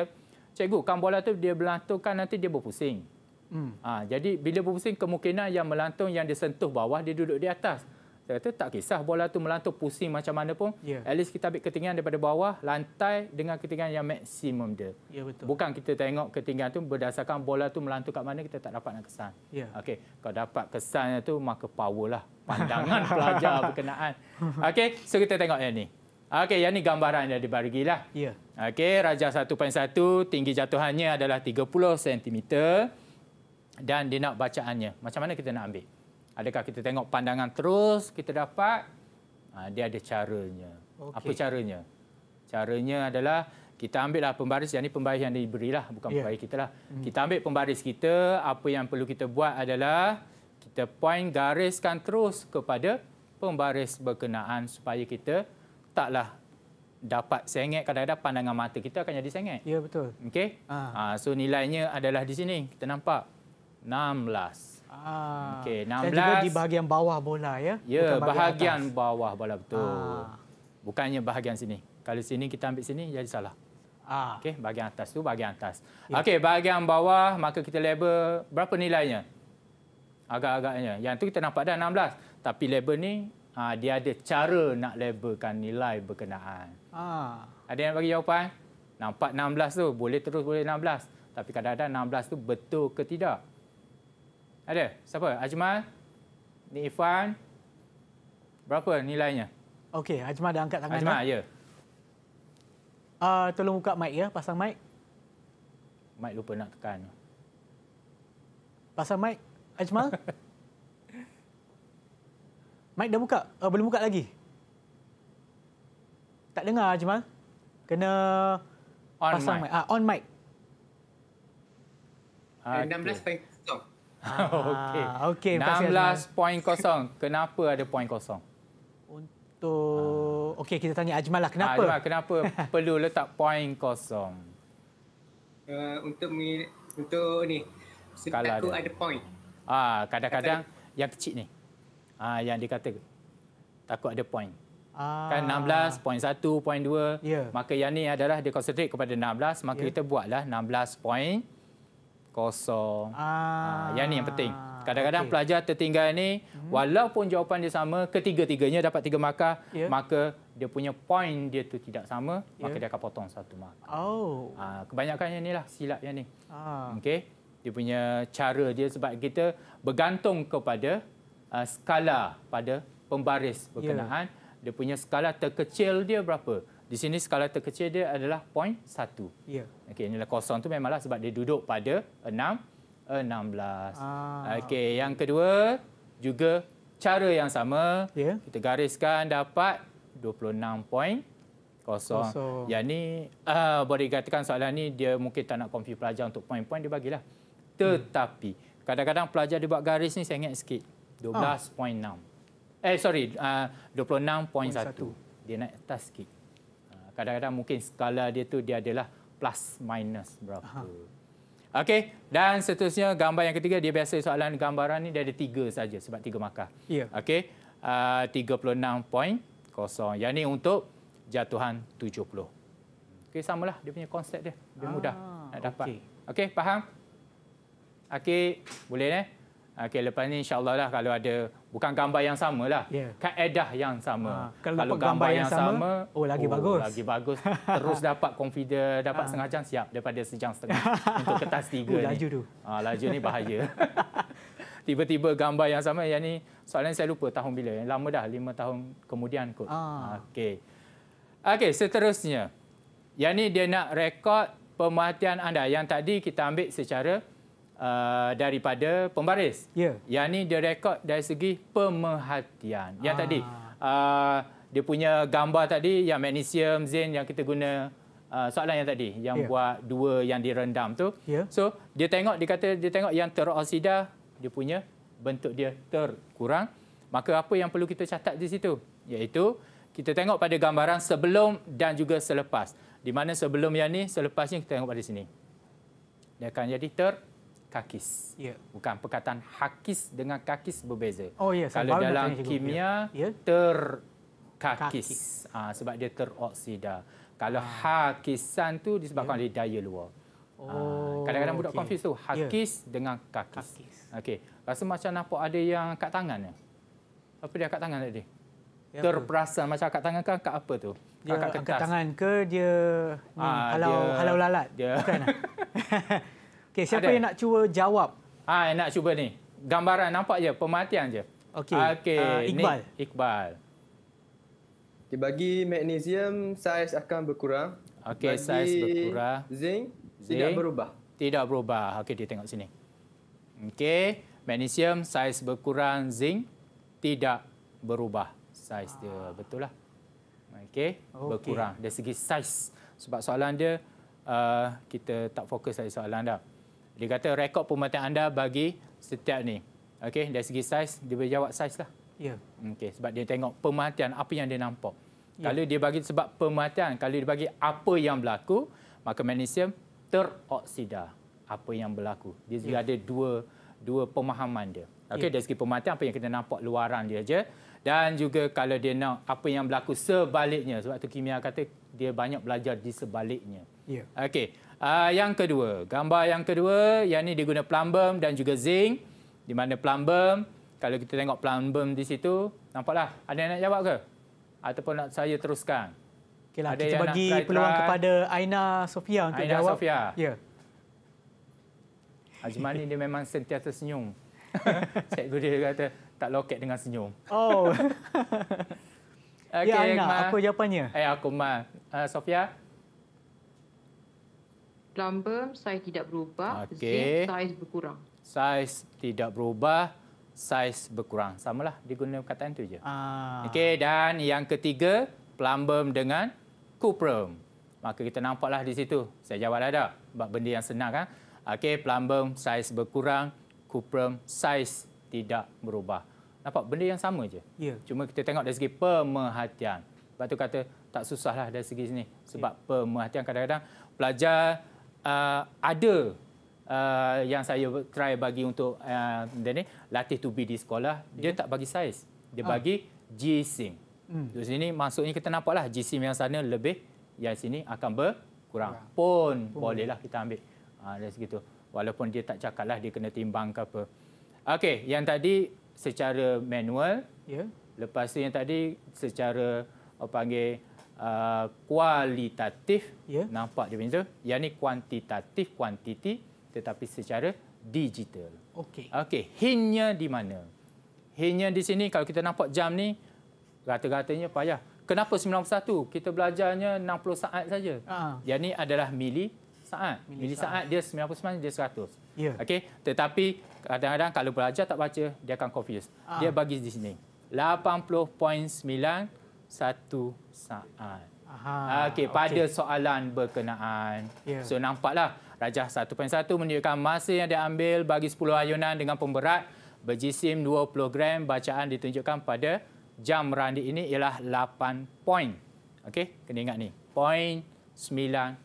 cikgu, kan bola tu dia melantungkan nanti dia berpusing. Hmm. Ha, jadi bila berpusing, kemungkinan yang melantung yang dia sentuh bawah, dia duduk di atas. Saya kata tak kisah bola tu melantung pusing macam mana pun. Ya. At least kita ambil ketinggian daripada bawah, lantai dengan ketinggian yang maksimum dia. Ya, betul. Bukan kita tengok ketinggian tu berdasarkan bola tu melantung kat mana, kita tak dapat nak kesan. Ya. Okey, kalau dapat kesannya tu maka power lah pandangan [laughs] pelajar berkenaan. Okey, so kita tengok yang ni. Okey, yang ni gambaran yang dibagi lah. Ya. Okey, Raja 1.1 tinggi jatuhannya adalah 30 cm dan dia nak bacaannya. Macam mana kita nak ambil? Adakah kita tengok pandangan terus kita dapat? Ha, dia ada caranya. Okey. Apa caranya? Caranya adalah kita ambillah pembaris, yang ni pembaris yang diberilah, bukan Ya. pembaris kita lah. Hmm. Kita ambil pembaris kita, apa yang perlu kita buat adalah kita point gariskan terus kepada pembaris berkenaan supaya kita taklah dapat sengit. Kadang-kadang pandangan mata kita akan jadi sengit. Ya, betul. Okey? Ah. Ha, so nilainya adalah di sini. Kita nampak 16. Ah. Okey, Dan juga 16. di bahagian bawah bola ya. Ya, Bukan bahagian atas. bawah bola betul. Ah. Bukannya bahagian sini. Kalau sini kita ambil sini jadi salah. Ah. Okey, bahagian atas tu bahagian atas. Ya. Okey, bahagian bawah maka kita label berapa nilainya? Agak-agaknya. Yang tu kita nampak dah 16. Tapi label ni ah, dia ada cara nak labelkan nilai berkenaan. Ah. Ada yang bagi jawapan? Nampak 16 tu, boleh terus boleh 16. Tapi kadang-kadang 16 tu betul ke tidak? Ada? Siapa? Ajmal? Ni Irfan? Berapa nilainya? Okey, Ajmal dah angkat tangan. Ajmal, dah. ya. Ah, tolong buka mic ya, pasang mic. Mike lupa nak tekan. Pasang mic, Ajmal. [laughs] mic dah buka? Oh, belum buka lagi? Tak dengar Ajmal. Kena On pasang mic. mic. Ah, on mic. Ah, 16 poin kosong. [laughs] Okey. Ah, okey, kasih, 16 poin kosong. Kenapa ada poin kosong? Untuk okey kita tanya Ajmal lah kenapa? Ah, Ajmal, kenapa perlu letak poin kosong? Uh, untuk mengi- untuk ni sebab Skala aku ada point. Ah, kadang-kadang yang kecil ni. Ah, yang dikata takut ada point. Ah. Kan 16, point 1, point 2. Ya. Maka yang ni adalah dia concentrate kepada 16, maka Ya. kita buatlah 16 point kosong. Ah. Ah, yang ni yang penting. Kadang-kadang okey. pelajar tertinggal ni walaupun jawapan dia sama, ketiga-tiganya dapat tiga markah, Ya. maka dia punya point dia tu tidak sama, Ya. maka dia akan potong satu markah. Oh. Ah, kebanyakan yang ni lah silap yang ni. Ah. Okey. Dia punya cara dia sebab kita bergantung kepada uh, skala pada pembaris Ya. berkenaan. Dia punya skala terkecil dia berapa? Di sini skala terkecil dia adalah point satu. Ya. Okey, inilah kosong tu memanglah sebab dia duduk pada 6 16. Ah. Okey, yang kedua juga cara yang sama. Ya. Kita gariskan dapat 26 point kosong. Kosong. Yang ni uh, boleh dikatakan soalan ni dia mungkin tak nak confuse pelajar untuk poin-poin dia bagilah. Tetapi kadang-kadang pelajar dia buat garis ni saya ingat sikit. 12.6. Eh sorry, uh, 26.1. Dia naik atas sikit. Kadang-kadang mungkin skala dia tu dia adalah plus minus berapa. Okey, dan seterusnya gambar yang ketiga dia biasa soalan gambaran ni dia ada tiga saja sebab tiga markah. Ya. Okey, uh, 36.0. Yang ni untuk jatuhan 70. Okey, samalah dia punya konsep dia. Lebih Ah, mudah nak dapat. okey. Okey, faham? Okey, boleh eh? Okey, lepas ni insyaAllah lah kalau ada, bukan gambar yang sama lah. Ya. Kaedah yang sama. Ah, kalau dapat gambar yang sama, oh, lagi bagus. Lagi bagus. [laughs] Terus dapat confident, dapat Ah. setengah jam siap daripada sejam setengah [laughs] untuk kertas tiga Oh, ni. laju tu. Ah, laju ni bahaya. [laughs] Tiba-tiba gambar yang sama, yang ni soalan saya lupa tahun bila. Yang lama dah, lima tahun kemudian kot. Ah. Okey. Okey, seterusnya. Yang ni dia nak rekod pemerhatian anda. Yang tadi kita ambil secara uh, daripada pembaris. Ya. Yang ni dia rekod dari segi pemerhatian. Yang Ah. tadi uh, dia punya gambar tadi yang magnesium, zinc yang kita guna uh, soalan yang tadi yang Ya. buat dua yang direndam tu. Ya. So dia tengok dia kata dia tengok yang teroksida dia punya bentuk dia terkurang. Maka apa yang perlu kita catat di situ? Iaitu kita tengok pada gambaran sebelum dan juga selepas. Di mana sebelum yang ni, selepasnya kita tengok pada sini. Dia akan jadi terkakis. Ya. Bukan perkataan hakis dengan kakis berbeza. Oh, ya, Kalau baru nak dalam kimia Ya. terkakis. Ah, sebab dia teroksida. Kalau hakisan tu disebabkan oleh daya luar. Ah, Ah. Oh, kadang-kadang budak okey. confuse tu Ya. hakis dengan kakis. Okey. Rasa macam nampak ada yang kat tangan ni. Apa dia kat tangan tadi? Apa? Terperasan macam kat tangan kan kat apa tu? Dia kat angkat tangan ke dia ni, Ah, halau dia- halau lalat? dia- Bukan. [laughs] [laughs] ah? Okey, siapa Ada. yang nak cuba jawab? Ah, nak cuba ni. Gambaran nampak je, pemerhatian je. Okey. Okey, Ah, ni Iqbal. Iqbal. Okay, bagi magnesium, saiz akan berkurang. Okey, saiz berkurang. Zinc, tidak Zinc berubah. Tidak berubah. Okey, dia tengok sini. Okey, magnesium saiz berkurang, zinc tidak berubah saiz dia. Betul lah. Okey, Okey. berkurang dari segi saiz. Sebab soalan dia uh, kita tak fokus dari soalan dah. Dia kata rekod pemerhatian anda bagi setiap ni. Okey, dari segi saiz dia boleh jawab saiz lah. Ya. Okey, sebab dia tengok pemerhatian apa yang dia nampak. Ya. Kalau dia bagi sebab pemerhatian, kalau dia bagi apa yang berlaku, maka magnesium teroksida apa yang berlaku. Dia juga Ya. ada dua dua pemahaman dia. Okey, Ya. dari segi pemerhatian apa yang kita nampak luaran dia je dan juga kalau dia nak apa yang berlaku sebaliknya sebab tu kimia kata dia banyak belajar di sebaliknya. Ya. Okey. Uh, yang kedua, gambar yang kedua, yang ni dia guna plumbum dan juga zinc. Di mana plumbum, kalau kita tengok plumbum di situ, nampaklah ada yang nak jawab ke? Ataupun nak saya teruskan? Okeylah, Ada kita bagi try-try? peluang kepada Aina Sofia untuk Aina jawab. Sofia. Ya. [laughs] Ajmani dia memang sentiasa senyum. [laughs] Cikgu dia kata tak loket dengan senyum. Oh. [laughs] Okey, ya Aina, Ma. apa jawapannya? Eh, aku Ma. Uh, Sofia? Plumbum saiz tidak berubah, Okey. zinc saiz berkurang. Saiz tidak berubah, saiz berkurang. Samalah, dia guna perkataan tu je. Ah. Okey, dan yang ketiga, plumbum dengan cuprum. Maka kita nampaklah di situ. Saya jawab dah dah. Sebab benda yang senang kan. Okey, plumbum saiz berkurang, cuprum saiz tidak berubah. Nampak benda yang sama je. Ya. Cuma kita tengok dari segi pemerhatian. Sebab tu kata tak susahlah dari segi sini. Sebab pemerhatian kadang-kadang pelajar uh, ada uh, yang saya try bagi untuk uh, ni latih to be di sekolah, dia tak bagi saiz. Dia Ah. bagi GSIM. Hmm. Di sini maksudnya kita nampaklah GSIM yang sana lebih, yang sini akan berkurang. Pun, Pun bolehlah kita ambil. Ha, dari segitu. Walaupun dia tak cakap lah dia kena timbang ke apa. Okey, yang tadi secara manual. Ya. Lepas tu yang tadi secara apa panggil uh, kualitatif. Ya. Nampak dia punya tu. Yang ni kuantitatif, kuantiti tetapi secara digital. Okey. Okey, hintnya di mana? Hintnya di sini kalau kita nampak jam ni rata-ratanya payah. Kenapa 91? Kita belajarnya 60 saat saja. Ah. Yang ni adalah mili saat. Mili Mili saat dia 99 dia 100. Ya. Okey, tetapi kadang-kadang kalau belajar tak baca dia akan confuse. Ah. Dia bagi di sini 80.91 saat. Aha. Okey, pada soalan berkenaan. Ya. So nampaklah Rajah 1.1 menunjukkan masa yang diambil bagi 10 ayunan dengan pemberat berjisim 20 gram bacaan ditunjukkan pada jam randi ini ialah 8 poin. Okey, kena ingat ni. Poin 91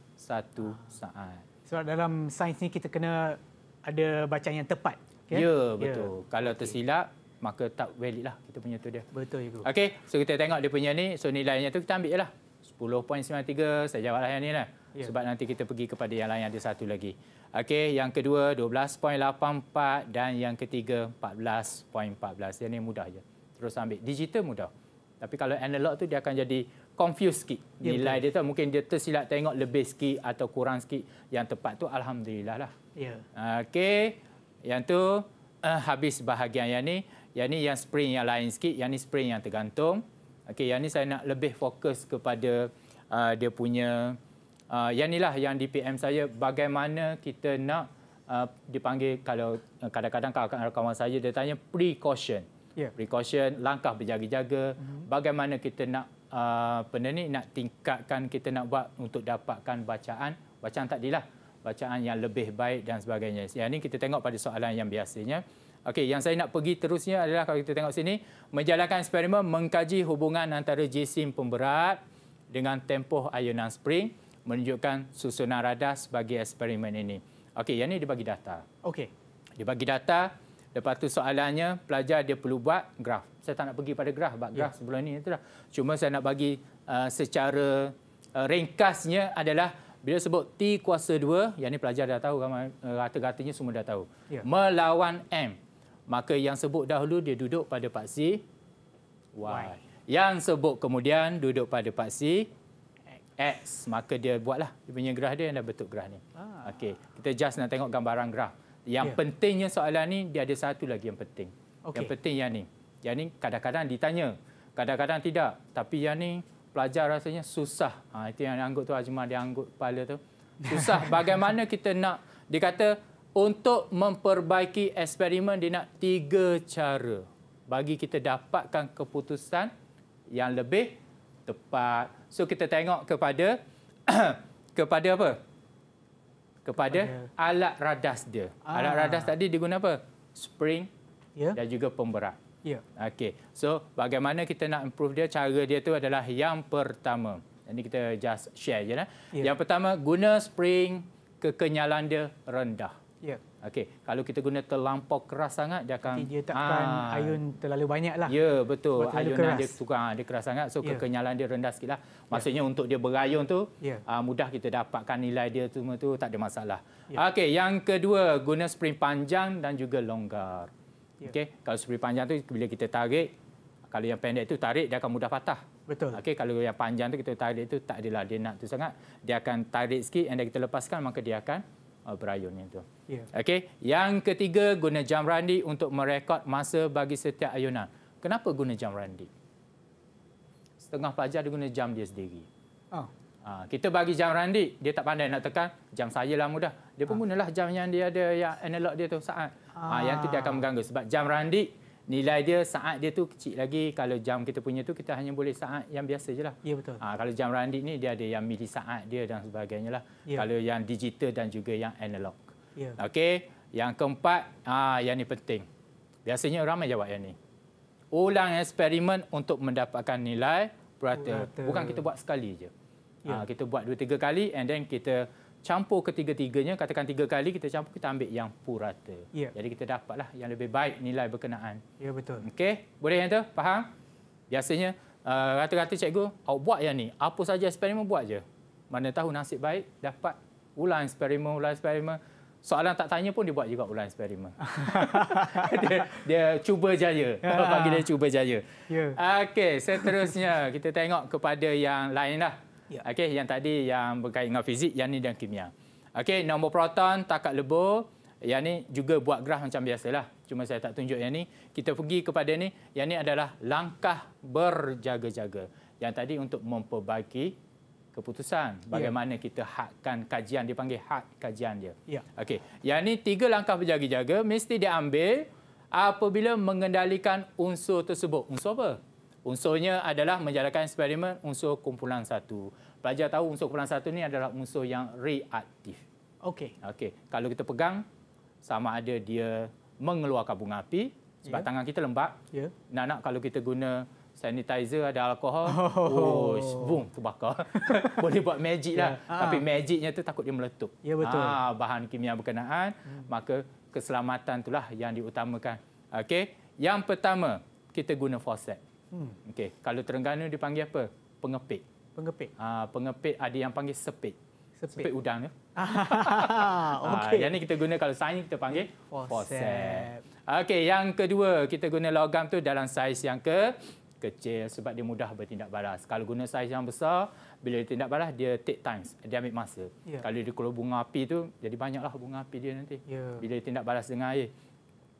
saat. Sebab dalam sains ni kita kena ada bacaan yang tepat. Ya, Ya, betul. Kalau tersilap maka tak valid lah kita punya tu dia. Betul ya, guru. Okey, so kita tengok dia punya ni. So nilainya tu kita ambil je lah. 10.93, saya jawablah yang ni lah. Ya. Sebab nanti kita pergi kepada yang lain ada satu lagi. Okey, yang kedua 12.84 dan yang ketiga 14.14. Yang ni mudah je. Terus ambil. Digital mudah. Tapi kalau analog tu dia akan jadi confused sikit. Ya, Nilai betul. dia tu mungkin dia tersilap tengok lebih sikit atau kurang sikit. Yang tepat tu alhamdulillah lah. Ya. Okey. Yang tu uh, habis bahagian yang ni. Yang ni yang spring yang lain sikit. Yang ni spring yang tergantung. Okey, yang ni saya nak lebih fokus kepada uh, dia punya uh, yang inilah yang di PM saya bagaimana kita nak uh, dipanggil kalau uh, kadang-kadang kawan-kawan saya dia tanya precaution. Ya. Precaution, langkah berjaga-jaga. Bagaimana kita nak uh, benda ni nak tingkatkan kita nak buat untuk dapatkan bacaan. Bacaan tadilah bacaan yang lebih baik dan sebagainya. Yang ini kita tengok pada soalan yang biasanya. Okey, yang saya nak pergi terusnya adalah kalau kita tengok sini, menjalankan eksperimen mengkaji hubungan antara jisim pemberat dengan tempoh ayunan spring menunjukkan susunan radar sebagai eksperimen ini. Okey, yang ini dia bagi data. Okey. Dia bagi data, lepas tu soalannya pelajar dia perlu buat graf. Saya tak nak pergi pada graf, buat graf Ya. sebelum ni itulah. Cuma saya nak bagi uh, secara uh, ringkasnya adalah bila sebut T kuasa 2, yang ni pelajar dah tahu uh, rata-ratanya semua dah tahu. Ya. Melawan M. Maka yang sebut dahulu dia duduk pada paksi Y. Yang sebut kemudian duduk pada paksi X. Maka dia buatlah dia punya graf dia yang dah bentuk graf ni. Ah. Okey, kita just nak tengok gambaran graf. Yang Ya. pentingnya soalan ni dia ada satu lagi yang penting. Okey. Yang penting yang ni. Yang ni kadang-kadang ditanya, kadang-kadang tidak. Tapi yang ni pelajar rasanya susah. Ha, itu yang angguk tu Ajmal dia angguk kepala tu. Susah [laughs] bagaimana kita nak dia kata untuk memperbaiki eksperimen dia nak tiga cara bagi kita dapatkan keputusan yang lebih tepat. So kita tengok kepada [clears throat] kepada apa? Kepada alat radas dia. Alat Ah. radas tadi diguna apa? Spring Ya. dan juga pemberat. Ya. Okey. So bagaimana kita nak improve dia? Cara dia tu adalah yang pertama. Ini kita just share je lah. Ya. Yang pertama guna spring kekenyalan dia rendah. Ya. Okey, kalau kita guna terlampau keras sangat dia akan Dia takkan Ah. ayun terlalu banyak lah. Ya, betul. Ayunan keras. dia tukar, dia keras sangat. So Ya. kekenyalan dia rendah sikitlah. Maksudnya untuk dia berayun tu Ya. ah, mudah kita dapatkan nilai dia tu tu tak ada masalah. Ya. Okey, yang kedua guna spring panjang dan juga longgar. Ya. Okey, kalau spring panjang tu bila kita tarik kalau yang pendek tu tarik dia akan mudah patah. Betul. Okey, kalau yang panjang tu kita tarik tu tak adalah dia nak tu sangat. Dia akan tarik sikit and then kita lepaskan maka dia akan uh, berayun yang tu. Ya. Okey, yang ketiga guna jam randi untuk merekod masa bagi setiap ayunan. Kenapa guna jam randi? Setengah pelajar dia guna jam dia sendiri. Oh. Ha, kita bagi jam randi, dia tak pandai nak tekan, jam saya lah mudah. Dia pun gunalah jam yang dia ada yang analog dia tu saat. Ha, yang tu dia akan mengganggu sebab jam randi nilai dia saat dia tu kecil lagi kalau jam kita punya tu kita hanya boleh saat yang biasa je lah. Ya betul. Ha, kalau jam randi ni dia ada yang mili saat dia dan sebagainya lah. Ya. Kalau yang digital dan juga yang analog. Ya. Okey, yang keempat, ah yang ni penting. Biasanya ramai jawab yang ni. Ulang eksperimen untuk mendapatkan nilai purata. Purata. Bukan kita buat sekali je. Ya. Ah kita buat dua tiga kali and then kita campur ketiga-tiganya, katakan tiga kali kita campur, kita ambil yang purata. Ya. Jadi kita dapatlah yang lebih baik nilai berkenaan. Ya betul. Okey, boleh yang tu? Faham? Biasanya uh, kata-kata cikgu, awak buat yang ni. Apa saja eksperimen buat je. Mana tahu nasib baik dapat ulang eksperimen, ulang eksperimen. Soalan tak tanya pun dia buat juga ulang eksperimen. [laughs] dia, dia cuba jaya. Ya. Panggil dia cuba jaya. Ya. Okey, seterusnya kita tengok kepada yang lain lah. Ya. Okey, yang tadi yang berkaitan dengan fizik, yang ni dan kimia. Okey, nombor proton, takat lebur. Yang ni juga buat graf macam biasalah. Cuma saya tak tunjuk yang ni. Kita pergi kepada ni. Yang ni adalah langkah berjaga-jaga. Yang tadi untuk memperbaiki keputusan. Bagaimana kita hadkan kajian. Dipanggil had kajian dia. Ya. Okey. Yang ni tiga langkah berjaga-jaga mesti diambil apabila mengendalikan unsur tersebut. Unsur apa? Unsurnya adalah menjalankan eksperimen unsur kumpulan satu. Pelajar tahu unsur kumpulan satu ni adalah unsur yang reaktif. Okey. Okey. Kalau kita pegang, sama ada dia mengeluarkan bunga api, sebab Ya. tangan kita lembab. Ya. Nak-nak kalau kita guna sanitizer ada alkohol, Oh. oh, boom, terbakar. [laughs] Boleh buat magic lah. Ya. Ah. Tapi magicnya tu takut dia meletup. Ya, betul. Ah, bahan kimia berkenaan, maka keselamatan itulah yang diutamakan. Okey. Yang pertama, kita guna forceps. Hmm. Okey, kalau Terengganu dipanggil apa? Pengepit. Pengepit. Ah, pengepit ada yang panggil sepit. Sepit. Sepit udang. [laughs] Ah, okey. Ah, yang ni kita guna kalau sains kita panggil Forceps. Okey, yang kedua kita guna logam tu dalam saiz yang ke kecil sebab dia mudah bertindak balas. Kalau guna saiz yang besar, bila dia tindak balas dia take times, dia ambil masa. Ya. Kalau dia keluar bunga api tu, jadi banyaklah bunga api dia nanti. Ya. Bila dia tindak balas dengan air.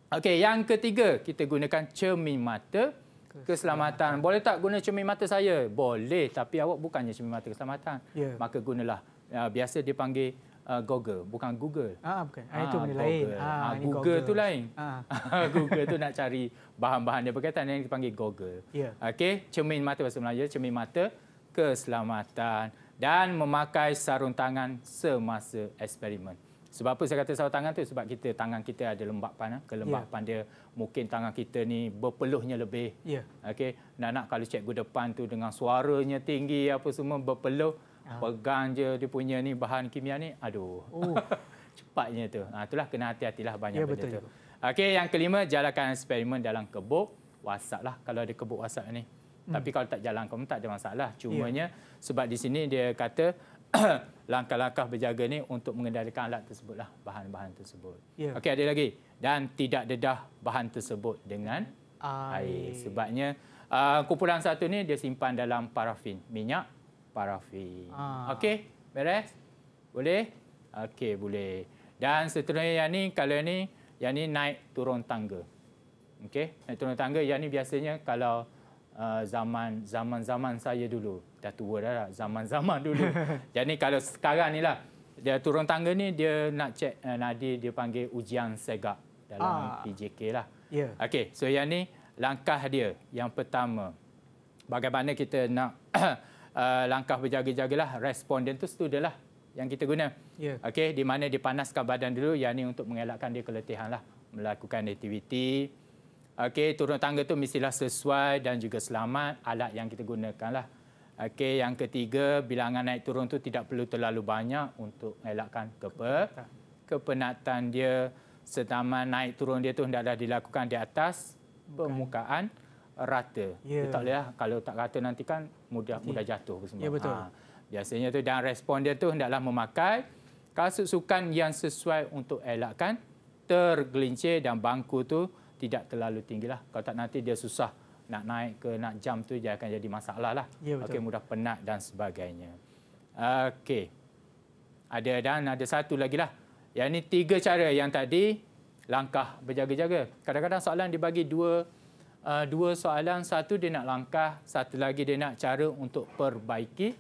Okey, yang ketiga kita gunakan cermin mata keselamatan. Boleh tak guna cermin mata saya? Boleh, tapi awak bukannya cermin mata keselamatan. Ya. Maka gunalah uh, biasa dia panggil uh, goggle, bukan Google. Ah, bukan. Ah, itu Ah, benda lain. Google. Ah, Ah, ini Google tu Google. lain. Ah. [laughs] Google tu nak cari bahan-bahan dia berkaitan yang dipanggil Google. Ya. Okey, cermin mata bahasa Melayu, cermin mata keselamatan dan memakai sarung tangan semasa eksperimen. Sebab apa saya kata sarung tangan tu? Sebab kita tangan kita ada lembapan, ah. kelembapan dia mungkin tangan kita ni berpeluhnya lebih. Ya. Okey, nak-nak kalau cikgu depan tu dengan suaranya tinggi apa semua berpeluh, Ah. pegang je dia punya ni bahan kimia ni, aduh. Oh. [laughs] Cepatnya tu. Ha, itulah kena hati-hatilah banyak Ya, benda betul, tu. Okey, yang kelima jalankan eksperimen dalam kebuk WhatsApp lah kalau ada kebuk WhatsApp ni. Hmm. Tapi kalau tak jalan kamu tak ada masalah. Cumanya sebab di sini dia kata [coughs] langkah-langkah berjaga ni untuk mengendalikan alat tersebut lah, bahan-bahan tersebut. Ya. Okey, ada lagi. Dan tidak dedah bahan tersebut dengan air. Air. Sebabnya uh, kumpulan satu ni dia simpan dalam parafin, minyak parafin. Ah. Okey, beres? Boleh? Okey, boleh. Dan seterusnya yang ni kalau ni yang ni naik turun tangga. Okey, naik turun tangga yang ni biasanya kalau uh, zaman zaman-zaman saya dulu, dah tua dah lah, zaman-zaman dulu. [laughs] Jadi kalau sekarang ni lah dia turun tangga ni dia nak cek uh, nadi dia panggil ujian segak dalam Ah. PJK lah. Ya. Okey, so yang ni langkah dia yang pertama. Bagaimana kita nak uh, [coughs] langkah berjaga-jagalah responden tu student lah yang kita guna. Ya. Okey, di mana dipanaskan badan dulu yang ni untuk mengelakkan dia keletihan lah melakukan aktiviti. Okey, turun tangga tu mestilah sesuai dan juga selamat alat yang kita gunakan lah. Okey, yang ketiga bilangan naik turun tu tidak perlu terlalu banyak untuk elakkan kepe, kepenatan dia setaman naik turun dia tu hendaklah dilakukan di atas permukaan rata. Ya. Dia tak boleh lah. Kalau tak rata nanti kan mudah mudah jatuh ke semua. Ya, betul. Ha, biasanya tu dan respon dia tu hendaklah memakai kasut sukan yang sesuai untuk elakkan tergelincir dan bangku tu tidak terlalu tinggi lah. Kalau tak nanti dia susah nak naik ke nak jam tu dia akan jadi masalah lah. Ya, betul. Okey, mudah penat dan sebagainya. Okey. Ada dan ada satu lagi lah. Yang ni tiga cara yang tadi langkah berjaga-jaga. Kadang-kadang soalan dibagi dua uh, dua soalan. Satu dia nak langkah, satu lagi dia nak cara untuk perbaiki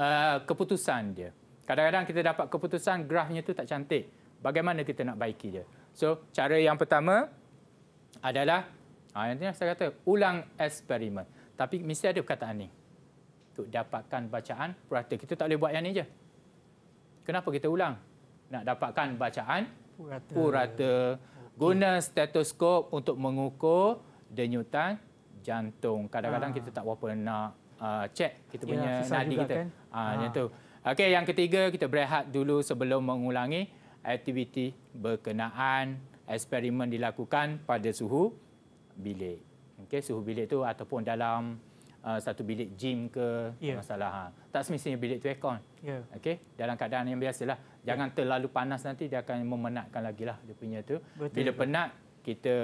uh, keputusan dia. Kadang-kadang kita dapat keputusan grafnya tu tak cantik. Bagaimana kita nak baiki dia? So, cara yang pertama adalah ha, yang saya kata ulang eksperimen. Tapi mesti ada perkataan ni. Untuk dapatkan bacaan purata. Kita tak boleh buat yang ni je. Kenapa kita ulang? Nak dapatkan bacaan Purata. purata. Guna stetoskop untuk mengukur denyutan jantung. Kadang-kadang Ah. kita tak berapa nak uh, cek kita Ya, punya susah nadi kita. kan? Ah, Ah. yang tu. Okey, yang ketiga kita berehat dulu sebelum mengulangi aktiviti berkenaan eksperimen dilakukan pada suhu bilik. Okey, suhu bilik tu ataupun dalam uh, satu bilik gym ke Ya. masalah. Ha. Tak semestinya bilik tu aircon. Ya. Okey, dalam keadaan yang biasalah. Jangan terlalu panas nanti dia akan memenatkan lagi lah dia punya tu. Betul, Bila betul. penat kita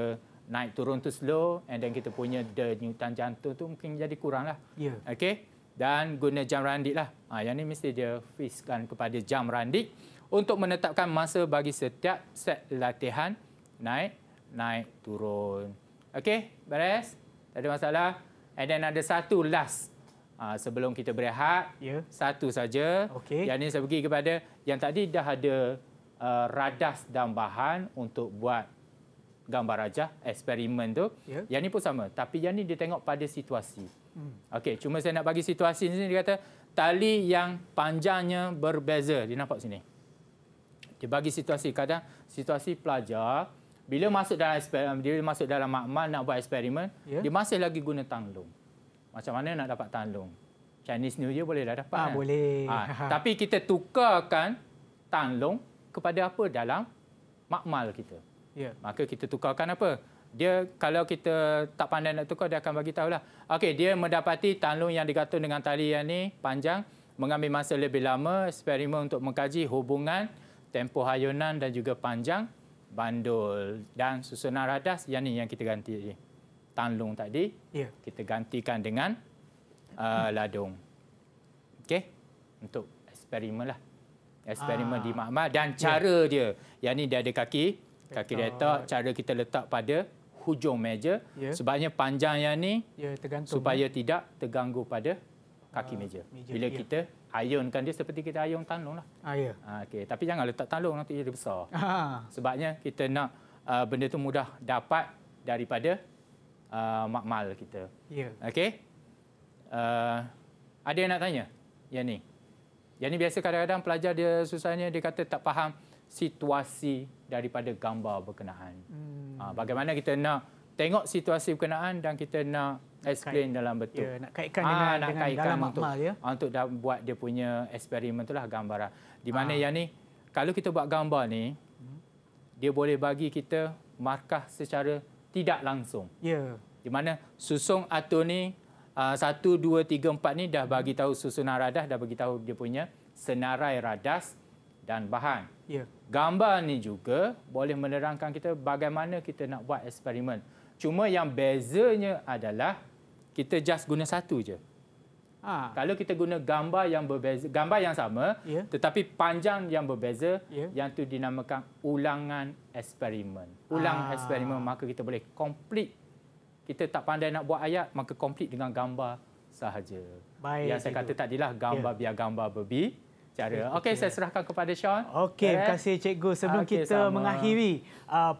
naik turun tu slow and then kita punya denyutan jantung tu mungkin jadi kurang lah. Ya. Okey. Dan guna jam randik lah. Ha, yang ni mesti dia fixkan kepada jam randik untuk menetapkan masa bagi setiap set latihan naik, naik, turun. Okey, beres? Tak ada masalah. And then ada satu last ha, sebelum kita berehat. Ya. Satu saja. Okey. Yang ni saya pergi kepada yang tadi dah ada uh, radas dan bahan untuk buat gambar rajah, eksperimen tu. Ya. Yang ni pun sama. Tapi yang ni dia tengok pada situasi. Hmm. Okey, cuma saya nak bagi situasi ni dia kata tali yang panjangnya berbeza. Dia nampak sini. Dia bagi situasi kadang situasi pelajar bila masuk dalam eksperimen, dia masuk dalam makmal nak buat eksperimen, Ya. dia masih lagi guna tanglung. Macam mana nak dapat tanglung? Chinese New Year boleh dah dapat. Ah, kan? boleh. Ah, [laughs] tapi kita tukarkan tanglung kepada apa dalam makmal kita. Ya. Maka kita tukarkan apa? Dia kalau kita tak pandai nak tukar dia akan bagi tahulah. Okey, dia mendapati tanlung yang digantung dengan tali yang ni panjang mengambil masa lebih lama eksperimen untuk mengkaji hubungan tempoh hayunan dan juga panjang bandul dan susunan radas yang ni yang kita ganti. Tanlung tadi Ya. kita gantikan dengan uh, ladung. Okey? Untuk eksperimen lah. Eksperimen Ah. di makmal dan cara dia. Yang ni dia ada kaki, kaki letak, cara kita letak pada hujung meja. Ya. Sebabnya panjang yang ni Ya, tergantung. supaya tidak terganggu pada kaki meja. meja, Bila ya. kita ayunkan dia seperti kita ayun tanlung lah. Ah, ya. Ha, okay. Tapi jangan letak tanlung nanti dia besar. Ah. Sebabnya kita nak uh, benda tu mudah dapat daripada uh, makmal kita. Ya. Okey. Uh, ada yang nak tanya? Yang ni. Yang ni biasa kadang-kadang pelajar dia susahnya dia kata tak faham situasi daripada gambar berkenaan. Hmm. Ha, bagaimana kita nak tengok situasi berkenaan dan kita nak explain dalam betul. Ya, nak kaitkan Ah, dengan- nak dengan kaitkan dalam untuk, makmal, ya. ah, untuk dah buat dia punya eksperimen tu lah gambaran. Di mana Ah. yang ni kalau kita buat gambar ni dia boleh bagi kita markah secara tidak langsung. Ya. Di mana susung atur ni 1 2 3 4 ni dah bagi tahu susunan radas, dah bagi tahu dia punya senarai radas dan bahan. Ya. Gambar ni juga boleh menerangkan kita bagaimana kita nak buat eksperimen. Cuma yang bezanya adalah kita just guna satu je. Ah. Kalau kita guna gambar yang berbeza, gambar yang sama, Ya. tetapi panjang yang berbeza, Ya. yang tu dinamakan ulangan eksperimen. Ulang Ah. eksperimen maka kita boleh complete. Kita tak pandai nak buat ayat, maka complete dengan gambar sahaja. Baik, yang saya cikgu. kata tadilah gambar biar gambar berbi. Cara. Okey, saya serahkan kepada Sean. Okey, terima kasih cikgu. Sebelum Okey, kita sama. mengakhiri uh,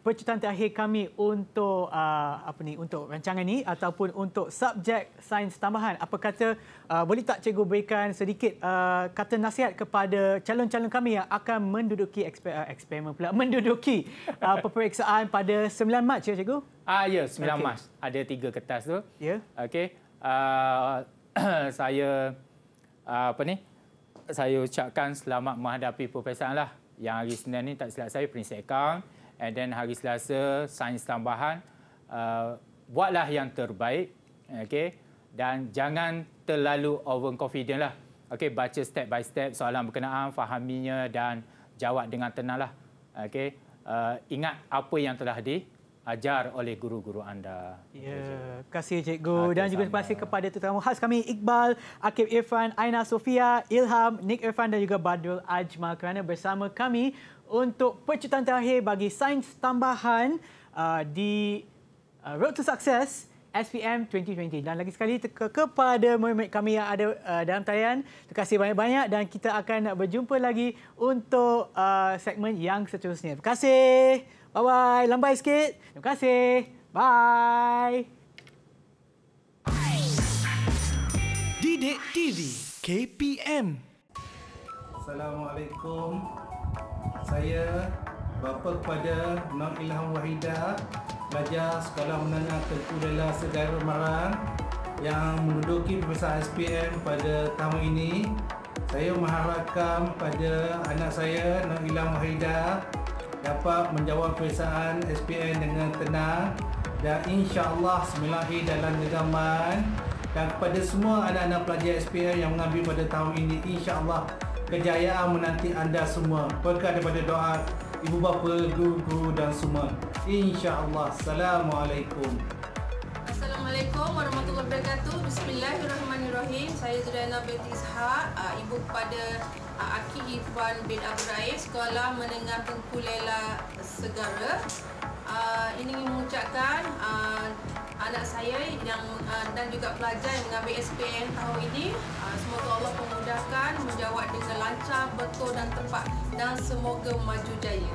percutan terakhir kami untuk uh, apa ni untuk rancangan ni ataupun untuk subjek sains tambahan, apa kata uh, boleh tak cikgu berikan sedikit uh, kata nasihat kepada calon-calon kami yang akan menduduki eksper- uh, eksperimen pula [laughs] menduduki uh, peperiksaan pada 9 Mac ya cikgu? Ah ya, 9 Okey. Mac. Ada tiga kertas tu. Ya. Okey. Uh, [clears throat] saya uh, apa ni? Saya ucapkan selamat menghadapi peperiksaan lah. Yang hari Senin ni tak silap saya prinsip account and then hari Selasa sains tambahan. Uh, buatlah yang terbaik. Okey. Dan jangan terlalu overconfident lah. Okey, baca step by step soalan berkenaan, fahaminya dan jawab dengan tenang lah. Okey. Uh, ingat apa yang telah diajar oleh guru-guru anda. Ya, terima kasih cikgu Okey, dan juga terima kasih kepada tetamu khas kami Iqbal, Akib Irfan, Aina Sofia, Ilham, Nick Irfan dan juga Badrul Ajmal kerana bersama kami untuk percutan terakhir bagi sains tambahan uh, di uh, Road to Success SPM 2020 dan lagi sekali te- kepada murid-murid kami yang ada uh, dalam talian terima kasih banyak-banyak dan kita akan berjumpa lagi untuk uh, segmen yang seterusnya. Terima kasih. Bye bye. Lambai sikit. Terima kasih. Bye. Didik TV KPM Assalamualaikum. Saya bapa kepada Nur Ilham Wahida, pelajar Sekolah Menengah Tengku Dela Segara Marang yang menduduki peperiksaan SPM pada tahun ini. Saya mengharapkan pada anak saya, Nur Ilam Wahida, dapat menjawab peperiksaan SPM dengan tenang dan insya-Allah Bismillahirrahmanirrahim dalam genggaman dan kepada semua anak-anak pelajar SPM yang mengambil pada tahun ini insya-Allah kejayaan menanti anda semua berkat daripada doa ibu bapa, guru-guru dan semua. Insya-Allah. Assalamualaikum. Assalamualaikum warahmatullahi wabarakatuh. Bismillahirrahmanirrahim. Saya Zuraina binti Ishaq, uh, ibu kepada Aki Irfan bin Abdul Rais, Sekolah Menengah Tengku Lela Segara. Uh, ini mengucapkan uh, anak saya yang uh, dan juga pelajar yang mengambil SPM tahun ini uh, semoga Allah memudahkan menjawab dengan lancar, betul dan tepat dan semoga maju jaya.